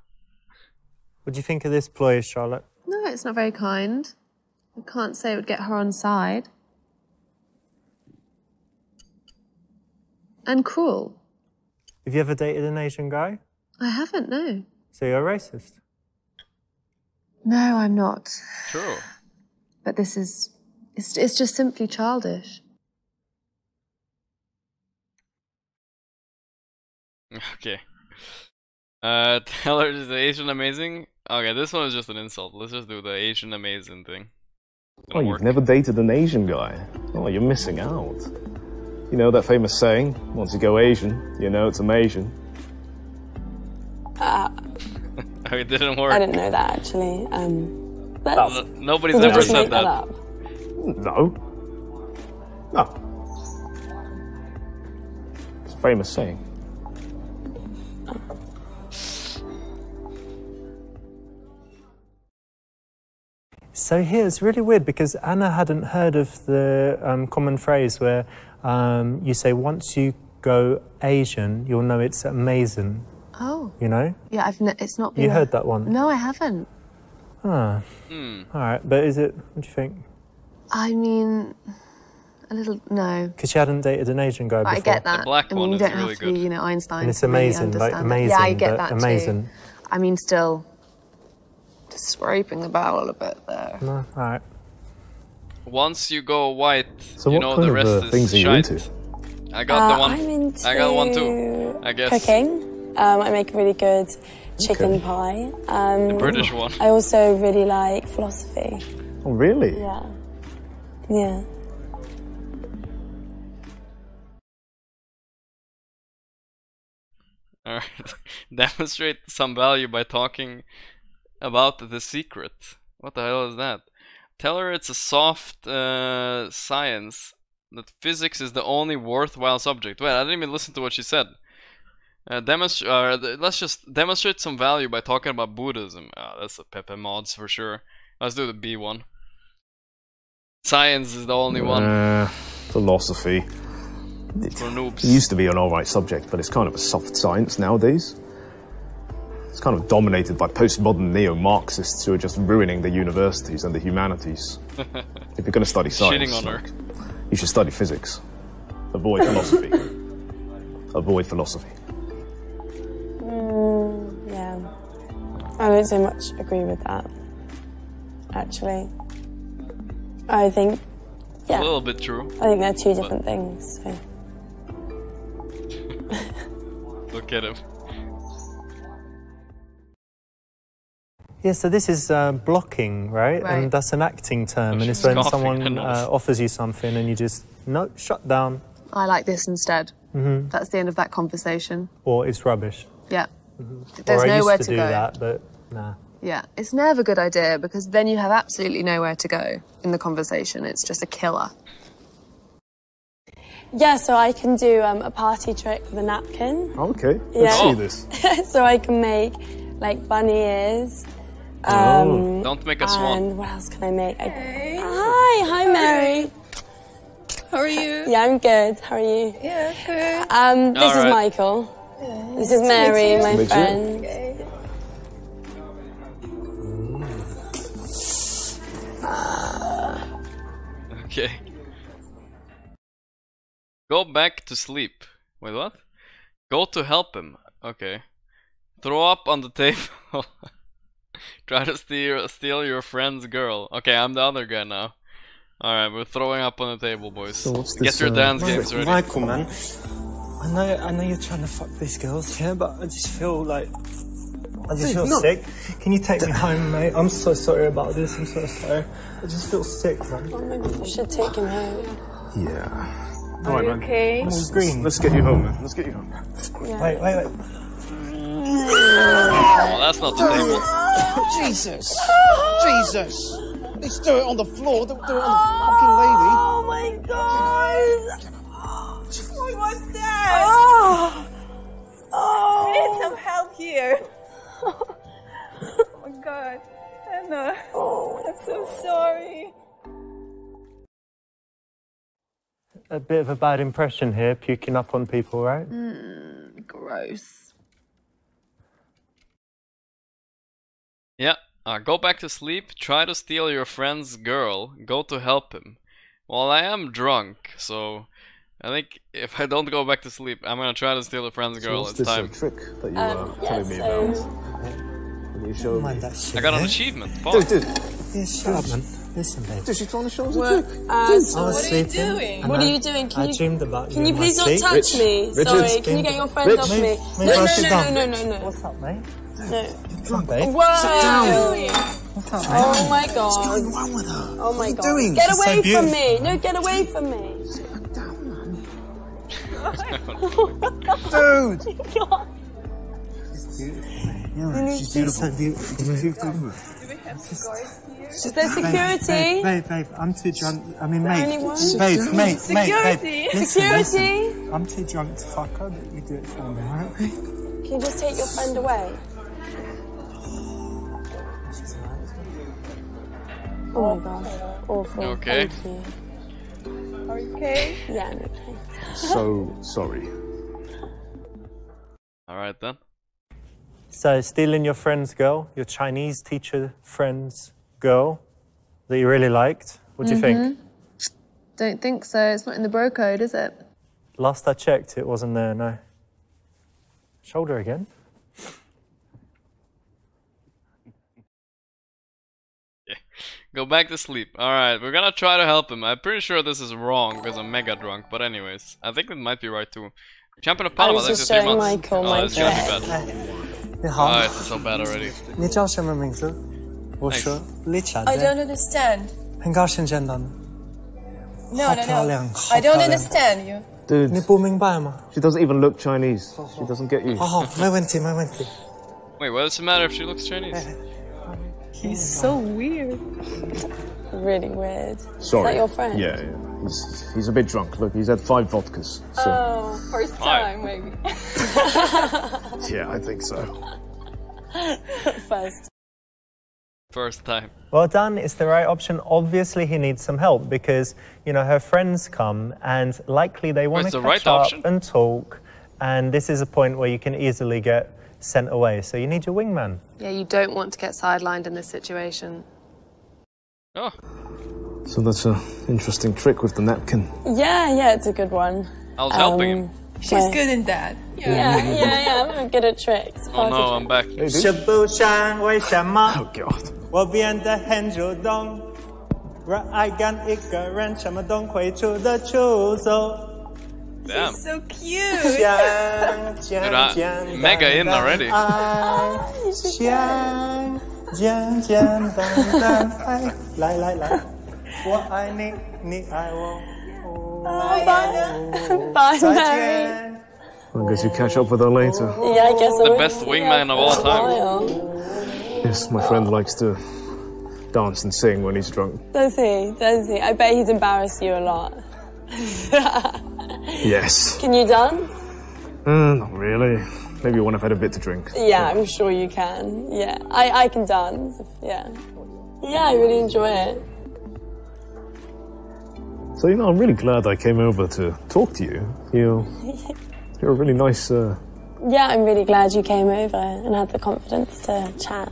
What do you think of this ploy, Charlotte? No, it's not very kind. I can't say it would get her on side. And cruel. Have you ever dated an Asian guy? I haven't, no. So you're a racist? No, I'm not. True. But this is. It's, it's just simply childish. Okay. Uh, tell her is the Asian amazing. Okay, this one is just an insult. Let's just do the Asian amazing thing. Oh, you've never dated an Asian guy. Oh, you're missing out. You know that famous saying, once you go Asian, you know it's amazing. Uh, Oh, it didn't work. I didn't know that actually. Um, but Uh, Nobody's ever just said that, that. up? No. No. It's a famous saying. So here it's really weird because Anna hadn't heard of the um, common phrase where um, you say once you go Asian, you'll know it's amazing. Oh. You know? Yeah, I've n- it's not been. You a- heard that one? No, I haven't. Ah. Hmm. All right, but is it? What do you think? I mean, a little. No. Because she hadn't dated an Asian guy But before. I get that. The black I mean, you don't have to be, you know, Einstein. And it's to really amazing, like understand amazing. Yeah, I get but that amazing. too. I mean, still, just scraping the barrel a bit there. No, all right. Once you go white, So you what know kind the of rest uh, is things are you into? I got the Uh, one. I'm into I got one too. I guess. Cooking. Um, I make really good chicken pie. Um, The British one. I also really like philosophy. Oh, really? Yeah. Yeah. Alright. Demonstrate some value by talking about the secret. What the hell is that? Tell her it's a soft uh, science. That physics is the only worthwhile subject. Wait, I didn't even listen to what she said. Uh, demonstrate. Uh, let's just demonstrate some value by talking about Buddhism. Ah, that's a Pepe mods for sure. Let's do the B one. Science is the only one Uh, philosophy. for noobs. It used to be an alright subject, but it's kind of a soft science nowadays. It's kind of dominated by postmodern neo-Marxists who are just ruining the universities and the humanities. if you're going to study science, you should study physics. Avoid philosophy. Avoid philosophy. Mm, yeah. I don't so much agree with that, actually. I think, yeah. A little bit true. I think they're two different but... things, so. Look at him. Yeah, so this is uh, blocking, right? Right. And that's an acting term, and it's when someone uh, offers you something and you just no, shut down, I like this instead. Mm -hmm. That's the end of that conversation. or it's rubbish. Yeah. Or There's I nowhere used to, to do go. that, but nah. Yeah, it's never a good idea because then you have absolutely nowhere to go in the conversation. It's just a killer. Yeah, so I can do um, a party trick with a napkin. Okay, Yeah. let's see this. so I can make like bunny ears. Oh. Um, Don't make a swan. And what else can I make? I... Hi, hi, Mary. How are you? Yeah, I'm good. How are you? Yeah, good. Um, this All is right. Michael. This is Mary, my Meet you. friend. Okay. Go back to sleep. Wait, what? Go to help him. Okay. Throw up on the table. Try to steal steal your friend's girl. Okay, I'm the other guy now. Alright, we're throwing up on the table, boys. So what's Get your uh, dance Michael- games ready. Michael, man. I know, I know you're trying to fuck these girls, yeah, but I just feel like I just feel no. sick. Can you take me home, mate? I'm so sorry about this. I'm so sorry. I just feel sick, man. Oh, maybe you should take him home. Yeah. All right, man. Okay. Let's, green. let's get you home, man. Let's get you home. Yeah. Wait, wait, wait. Oh, that's not the table. Jesus! Jesus! Let's do it on the floor. Don't do it on the fucking lady. Oh my god! What was that? Oh, Oh! I need some help here. oh my god. Anna. Oh. I'm so sorry. A bit of a bad impression here, puking up on people, right? Mm, gross. Yeah. Uh, go back to sleep. Try to steal your friend's girl. Go to help him. Well, I am drunk, so I think if I don't go back to sleep, I'm gonna try to steal a friend's girl. what's it's this uh, time. trick that you Um, were yeah, telling me so- about? Can you show me? that shit. I got an achievement. Dude, Fuck. dude, Yeah, shut up, man. Listen, babe. dude, she's trying to show us a trick. Uh, I so was what are you doing? and What are you doing? Can I you- dreamed about Can you you in my please not sleep. touch Rich, me? Richard, Sorry, can you get your friend Rich. off me? Move- move No, no, right, no, no, no, no, What's up, mate? No. Come on, babe. Whoa! Up, mate? Oh my god. What's wrong with her? Oh my god. doing? Get She's so away from me. No, get away from me. Sit down, man. Dude! God. Yeah, she's beautiful. She's beautiful. Is there security? Babe, babe, babe, I'm too drunk. I mean, mate, anyone? babe, mate, mate, Security. babe. Listen, Security? listen. I'm too drunk to fuck her, but you do it for me, alright? Can you just take your friend away? Oh my gosh. Awful. Okay. Thank you. Okay? Yeah, I'm okay. So sorry. Alright then. So, stealing your friend's girl, your Chinese teacher friend's girl that you really liked. What do you think? Mm-hmm. Don't think so. It's not in the bro code, is it? Last I checked, it wasn't there, no. Shoulder again. Go back to sleep. Alright, we're gonna try to help him. I'm pretty sure this is wrong because I'm mega drunk, but anyways, I think it might be right too. Champion of I Panama, was thanks just for three showing months. Michael oh, my it's gonna be trick. bad. 你好 Oh, it's so bad already. 你叫什么名字？我说 Richard。 I don't understand. 很高兴见到你。 No, 好 no, 漂 no. 亮，好 I 漂 don't 亮。 understand you. Dude, 你不明白吗？ she doesn't even look Chinese. She doesn't get you. 好好，没问题，没问题。 Wait, what does it matter if she looks Chinese? He's so weird. Really weird. Sorry. Is that your friend? Yeah, yeah. He's, he's a bit drunk. Look, he's had five vodkas. So, Oh, first time maybe. yeah, I think so. First. First time. Well done, it's the right option. Obviously, he needs some help because, you know, her friends come and likely they want it's to the catch right up option? and talk. And this is a point where you can easily get sent away. So you need your wingman. Yeah, you don't want to get sidelined in this situation. Oh, So that's an interesting trick with the napkin. Yeah, yeah, it's a good one. I was helping him. She's my- good in that. Yeah, yeah, yeah. I'm good at tricks. Oh no, I'm back. 是不是为什么我变得很主动？让爱跟一个人什么都会出得出手。 Damn. He's so cute. Dude, I'm mega in already. What I need, need I want. Oh, oh Bye. I guess you catch up with her later. Yeah, I guess The best wingman of all time. Yes, my friend likes to dance and sing when he's drunk. Does he? Does he? I bet he's embarrassed you a lot. Yes. Can you dance? Uh, not really. Maybe when I've had a bit to drink. Yeah, I'm sure you can. Yeah, I, I can dance. Yeah. Yeah, I really enjoy it. So, you know, I'm really glad I came over to talk to you. You're, you're a really nice, uh, Yeah, I'm really glad you came over and had the confidence to chat.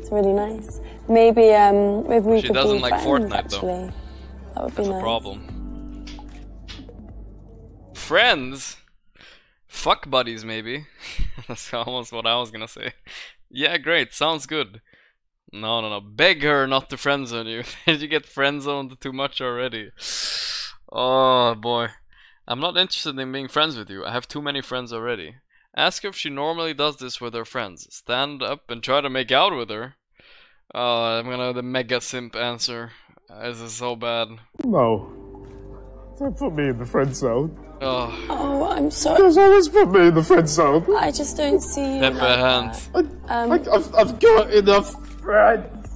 It's really nice. Maybe um maybe we She could doesn't be like friends Fortnite, though. actually. That would be That's a nice. problem. Friends? Fuck buddies, maybe. That's almost what I was gonna say. Yeah, great. Sounds good. No, no, no. Beg her not to friendzone you. Did you get friendzoned too much already? Oh, boy. I'm not interested in being friends with you. I have too many friends already. Ask her if she normally does this with her friends. Stand up and try to make out with her. Oh, I'm gonna have the mega simp answer. This is so bad. no. Don't put me in the friend zone. Oh, Oh, I'm sorry. Just always put me in the friend zone. I just don't see you. Pepe like hands. that. Um, I, I've, I've got enough friends.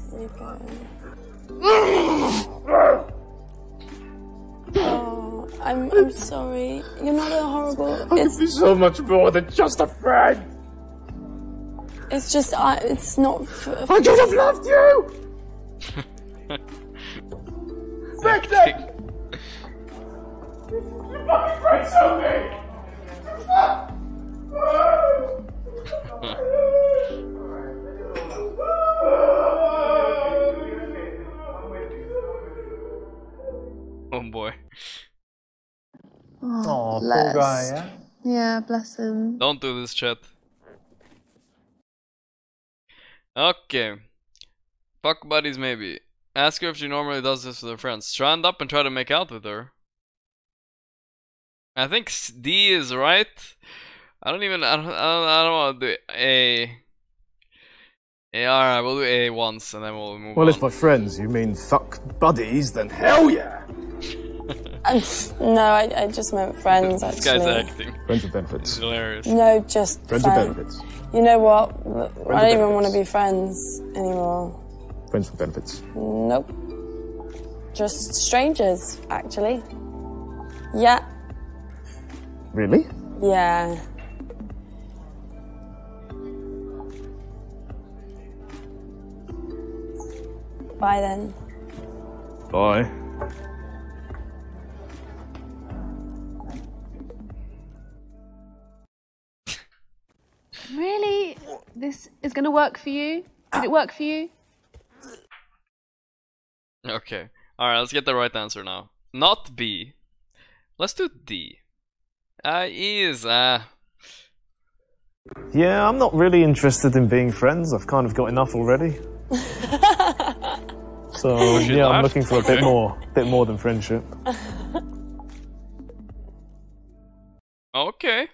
oh, I'm I'm sorry. You're not a horrible. I It's can be so much more than just a friend. it's just I. It's not. F- I could have loved you. Back then. You fucking friends on me. oh boy. Oh, poor guy, yeah? Yeah, bless him. Don't do this, chat. Okay. Fuck buddies, maybe. Ask her if she normally does this with her friends. Stand up and try to make out with her. I think D is right. I don't even. I don't. I don't, I don't want to do A. A. Alright, we'll do A once and then we'll move Well, on. if by friends you mean fuck buddies, then hell yeah. Um, no, I, I just meant friends. this Actually, guy's acting. Friends with benefits. It's benefits. hilarious. no, just Friends with benefits. You know what? I don't even want to be friends anymore. Friends with benefits. Nope. Just strangers, actually. Yeah, Really? yeah. Bye then. Bye. Really? This is going to work for you? Did it work for you? Okay. Alright, let's get the right answer now. Not B. Let's do D. Uh, E is, uh, Yeah, I'm not really interested in being friends. I've kind of got enough already. so She yeah, I'm looking for a bit Okay. more, bit more than friendship. okay.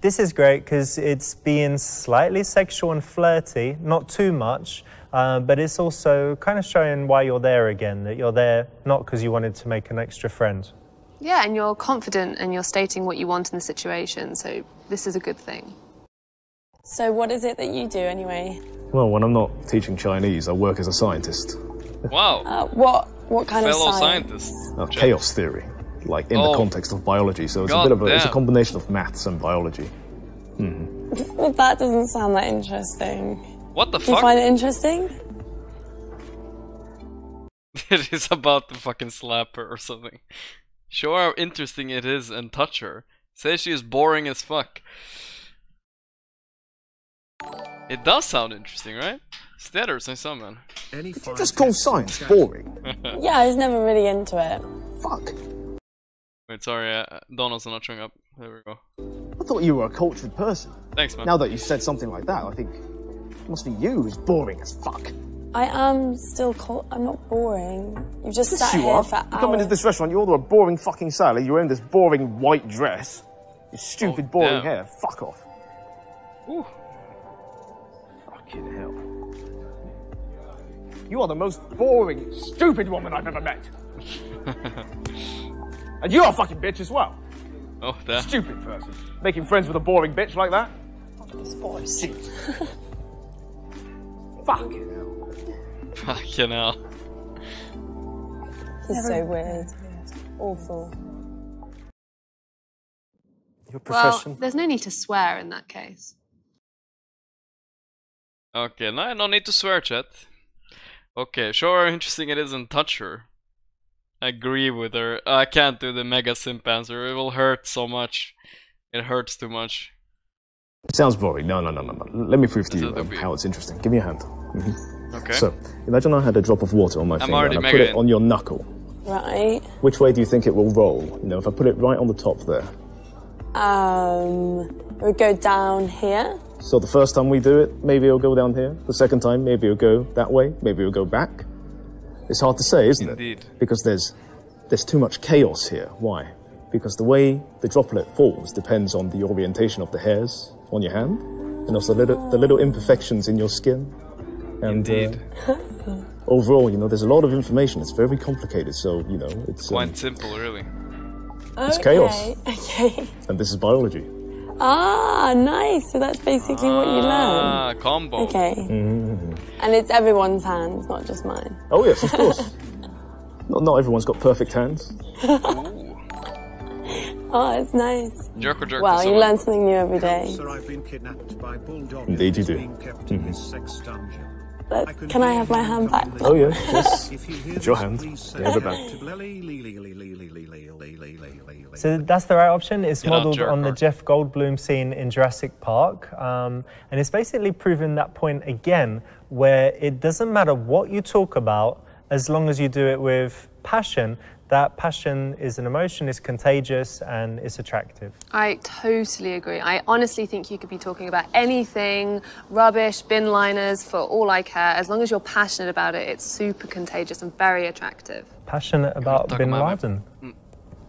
This is great because it's being slightly sexual and flirty, not too much, uh, but it's also kind of showing why you're there again, that you're there not because you wanted to make an extra friend. Yeah, and you're confident and you're stating what you want in the situation, so this is a good thing. So, what is it that you do anyway? Well, when I'm not teaching Chinese, I work as a scientist. Wow. Uh, what what kind Fellow of science? scientists. Uh, chaos theory, like in Oh. the context of biology. So it's God a bit of a, it's a combination of maths and biology. Hmm. Well, that doesn't sound that interesting. What the Do you find it interesting? it is about to fucking slap her or something. Show her how interesting it is and touch her. Say she is boring as fuck. It does sound interesting, right? Städer say something. Any Just call science boring. Yeah, I was never really into it. Fuck. Wait, sorry, uh, Donald's not showing up. There we go. I thought you were a cultured person. Thanks, man. Now that you said something like that, I think it must be you who's boring as fuck. I am still cold. I'm not boring. You've just Yes, sat you here are. for You hours. come into this restaurant, you order a boring fucking salad, you're in this boring white dress, your stupid oh, boring damn. hair. Fuck off. Ooh. Fucking hell. You are the most boring, stupid woman I've ever met. And you're a fucking bitch as well. oh, damn. Stupid person. Making friends with a boring bitch like that? This voice. Fucking hell. Fucking hell. He's so weird. Awful. Your profession. Well, profession. there's no need to swear in that case. Okay, no, no need to swear, chat. Okay, sure, interesting it is and touch her. Agree with her. I can't do the mega simp answer. It will hurt so much. It hurts too much. It sounds boring. No, no, no, no, no. Let me prove to you um, how it's interesting. Give me a hand. Mhm. Okay. So, imagine I had a drop of water on my I'm finger and I put it mega in. on your knuckle. Right. Which way do you think it will roll? You know, if I put it right on the top there. Um, it would go down here. So the first time we do it, maybe it'll go down here. The second time, maybe it'll go that way. Maybe it'll go back. It's hard to say, isn't Indeed. it? Because there's there's too much chaos here. Why? Because the way the droplet falls depends on the orientation of the hairs on your hand, and also the little, the little imperfections in your skin. And, Indeed. Uh, overall, you know, there's a lot of information. It's very complicated. So you know, it's um, Quite simple, really. It's okay. chaos. Okay. and this is biology. Ah, nice. So that's basically what you learn. Ah, combo. Okay. Mm. And it's everyone's hands, not just mine. Oh yes, of course. not not everyone's got perfect hands. Oh, it's nice. Jerk or jerk Wow, to you someone. learn something new every day. Sir, I've been kidnapped by Indeed you do. Being kept in his sex dungeon. Let's, can I have my hand back? Oh yeah, yes. If you hear It's your hand. please say Yeah, have it back. So that's the right option. It's You're modelled jerk on the Jeff Goldblum scene in Jurassic Park, um, and it's basically proving that point again, where it doesn't matter what you talk about, as long as you do it with passion. That passion is an emotion, it's contagious, and it's attractive. I totally agree. I honestly think you could be talking about anything, rubbish, bin liners, for all I care. As long as you're passionate about it, it's super contagious and very attractive. Passionate about Bin about Laden.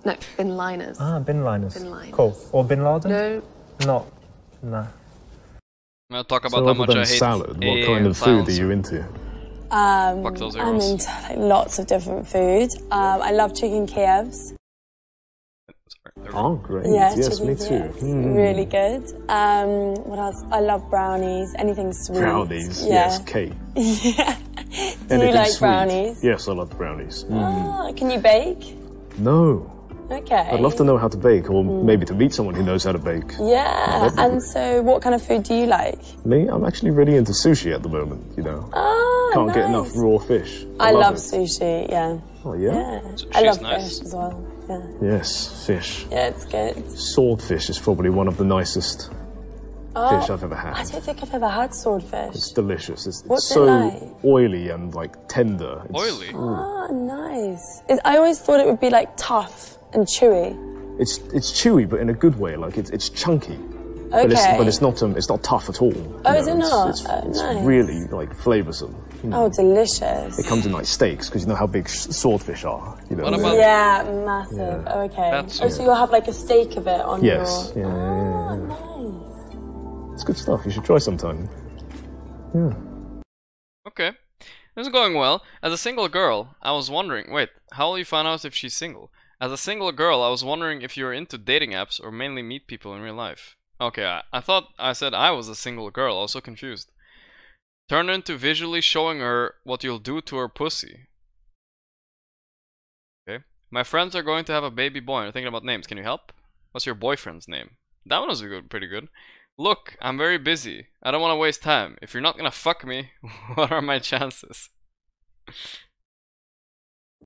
No, bin liners. Ah, Bin Liners. Bin liners. Cool. Or Bin Laden? No. Not. Nah. I'm gonna talk So about how much I hate salad, what kind of food are you into? Um, Fuck those I'm arrows. into like, lots of different food. Um, I love chicken Kievs. Oh, great. Yeah, yes, chicken me too. Kievs. Mm. Really good. Um, what else? I love brownies. Anything sweet. Brownies, Yeah. yes, cake. yeah. Do Anything you like sweet. brownies? Yes, I love brownies. Mm. Ah, can you bake? No, Okay. I'd love to know how to bake, or maybe to meet someone who knows how to bake. Yeah. And so, what kind of food do you like? Me, I'm actually really into sushi at the moment. You know, Ah, can't nice. get enough raw fish. I love it. sushi. Yeah. Oh yeah. Yeah. I love nice. fish as well. Yeah. Yes, fish. Yeah, it's good. Swordfish is probably one of the nicest Oh, fish I've ever had. I don't think I've ever had swordfish. It's delicious. It's, it's What's it so like? oily and like tender. It's, Oily. Ah, nice. It, I always thought it would be like tough and chewy. It's it's chewy, but in a good way. Like it's it's chunky. But it's, Okay. but it's not um, it's not tough at all. you Oh, is it it's- not? It's, Oh, it's nice. really like flavoursome. you know. Oh, delicious. It comes in like steaks because you know how big swordfish are. You know. What about- Yeah, massive. Yeah. Oh, okay. That's- oh, so you'll have like a steak of it on Yes. your. Yeah, yeah, yeah, yeah. Nice. It's good stuff. You should try sometime. Yeah. Okay. This is going well. As a single girl, I was wondering. Wait, how will you find out if she's single? As a single girl, I was wondering if you're into dating apps or mainly meet people in real life. Okay, I, I thought I said I was a single girl. I was so confused. Turn into visually showing her what you'll do to her pussy. Okay. My friends are going to have a baby boy and are thinking about names. Can you help? What's your boyfriend's name? That one was good, pretty good. Look, I'm very busy. I don't want to waste time. If you're not gonna fuck me, what are my chances?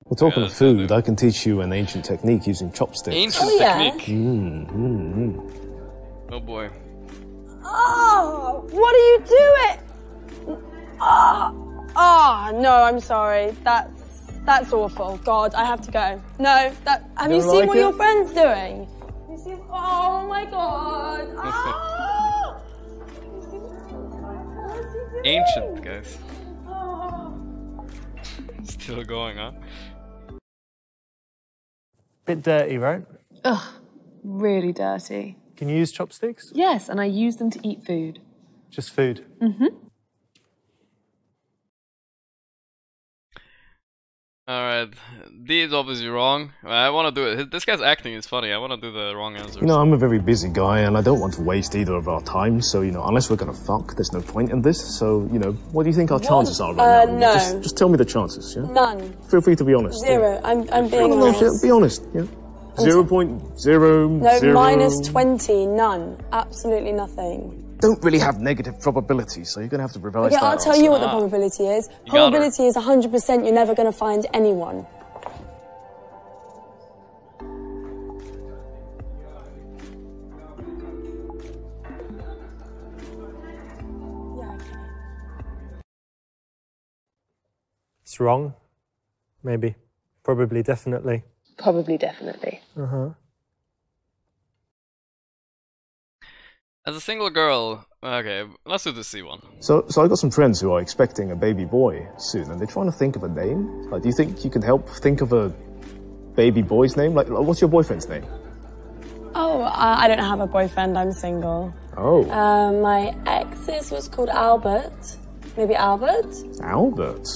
Well, talking Yeah, of food, I can teach you an ancient technique using chopsticks. Ancient Oh, yeah. technique. Mm, mm, mm. Oh boy. Oh, what are you doing? Oh, oh, no, I'm sorry. That's that's awful. God, I have to go. No, that. Have you don't seen like what it? your friend's doing? Oh my god! Ah! Ancient, guys. Oh. Still going, huh? Bit dirty, right? Ugh, really dirty. Can you use chopsticks? Yes, and I use them to eat food. Just food. Mm-hmm. Alright, D is obviously wrong. I want to do it. This guy's acting is funny. I want to do the wrong answer. You know, I'm a very busy guy and I don't want to waste either of our time, so, you know, unless we're gonna fuck, there's no point in this. So, you know, what do you think our chances are right Uh, now? no. Just, just tell me the chances, yeah? None. Feel free to be honest. Zero. I'm, I'm being No, no, honest. be honest, yeah? Zero point zero No, zero- minus 20. None. Absolutely nothing. Don't really have negative probabilities, so you're gonna have to revise Okay, that. I'll tell also. you what the probability is. You. Probability is 100% you're never going to find anyone. It's wrong. Maybe. Probably, definitely. Probably, definitely. Uh huh. As a single girl, okay, let's do the C one. So, so I got some friends who are expecting a baby boy soon, and they're trying to think of a name. Like, do you think you can help think of a baby boy's name? Like, like, what's your boyfriend's name? Oh, I I don't have a boyfriend. I'm single. Oh, Uh, my ex's was called Albert. Maybe Albert? Albert.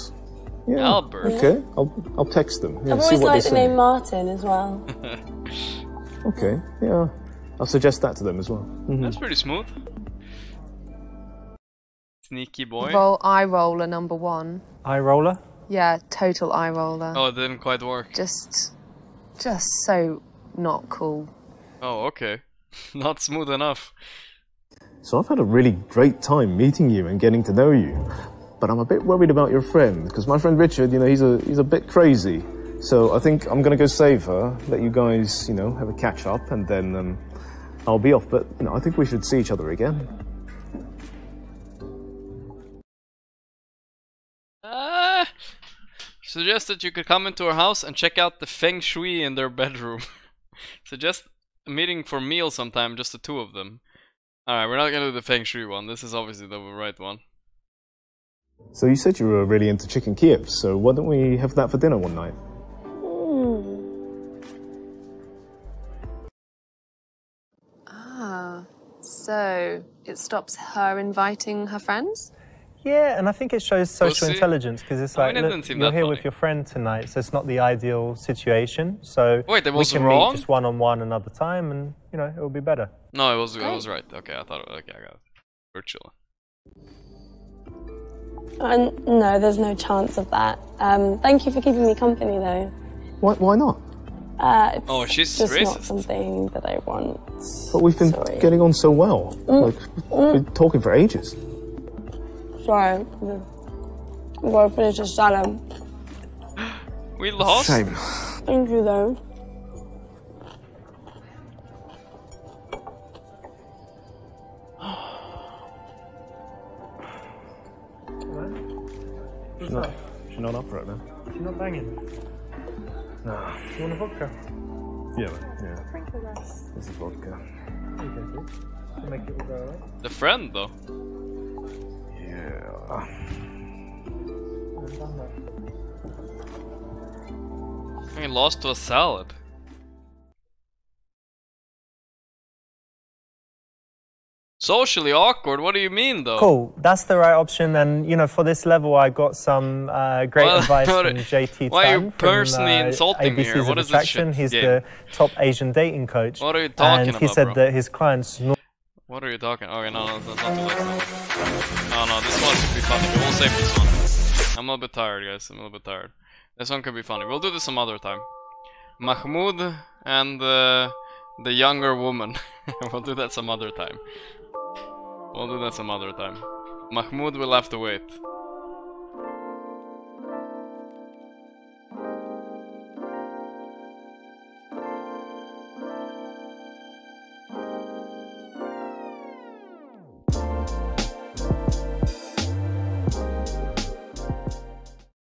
Yeah. Albert. Okay, I'll I'll text them. Yeah, I've see always what liked they the say. name Martin as well. Okay, yeah, I'll suggest that to them as well. Mhm. That's pretty smooth. Sneaky boy. Roll eye roller number one. Eye roller? Yeah, total eye roller. Oh, it didn't quite work. Just, just so not cool. Oh, okay. Not smooth enough. So I've had a really great time meeting you and getting to know you, but I'm a bit worried about your friend because my friend Richard, you know, he's a he's a bit crazy. So I think I'm gonna go save her, let you guys, you know, have a catch up, and then um, I'll be off. But you know, I think we should see each other again. Ah, suggest that you could come into our house and check out the feng shui in their bedroom. suggest a meeting for meal sometime, just the two of them. Alright, we're not gonna do the feng shui one. This is obviously the right one. So you said you were really into chicken Kiev, so why don't we have that for dinner one night? So it stops her inviting her friends? Yeah, and I think it shows social see. intelligence because it's I like, mean, it look, didn't you're here funny. with your friend tonight, so it's not the ideal situation. So Wait, that we can wrong? meet just one on one another time, and you know it will be better. No, it was it was right. Okay, I thought it, okay, I got it. We're chilling. Uh, no, there's no chance of that. Um, thank you for keeping me company, though. Why why not? Uh, Oh, she's just not something that I want. But we've been Sorry. getting on so well. Mm. Like we've been talking for ages. Sorry. I'm going to finish this salad. We lost. Shame. Thank you, though. She's not, she's not up for it, man. She's not banging. Nah. You want a vodka? Yeah, man. Yeah. This is vodka. Okay, to make it all go away. The friend though. Yeah. I lost to a salad. Socially awkward? What do you mean though? Cool, that's the right option, and you know, for this level, I got some uh, great Well, advice from JT why are you personally from, uh, insulting me ABCs here? of What is this shit? He's Yeah. the top Asian dating coach. What are you talking and he said bro? that his clients What are you talking? Okay, no, no, that's not too late. No, no, this one could be funny. We'll save this one. I'm a little bit tired, guys. I'm a little bit tired. This one could be funny. We'll do this some other time. Mahmoud and uh, the younger woman. we'll do that some other time. We'll do that some other time. Mahmoud will have to wait.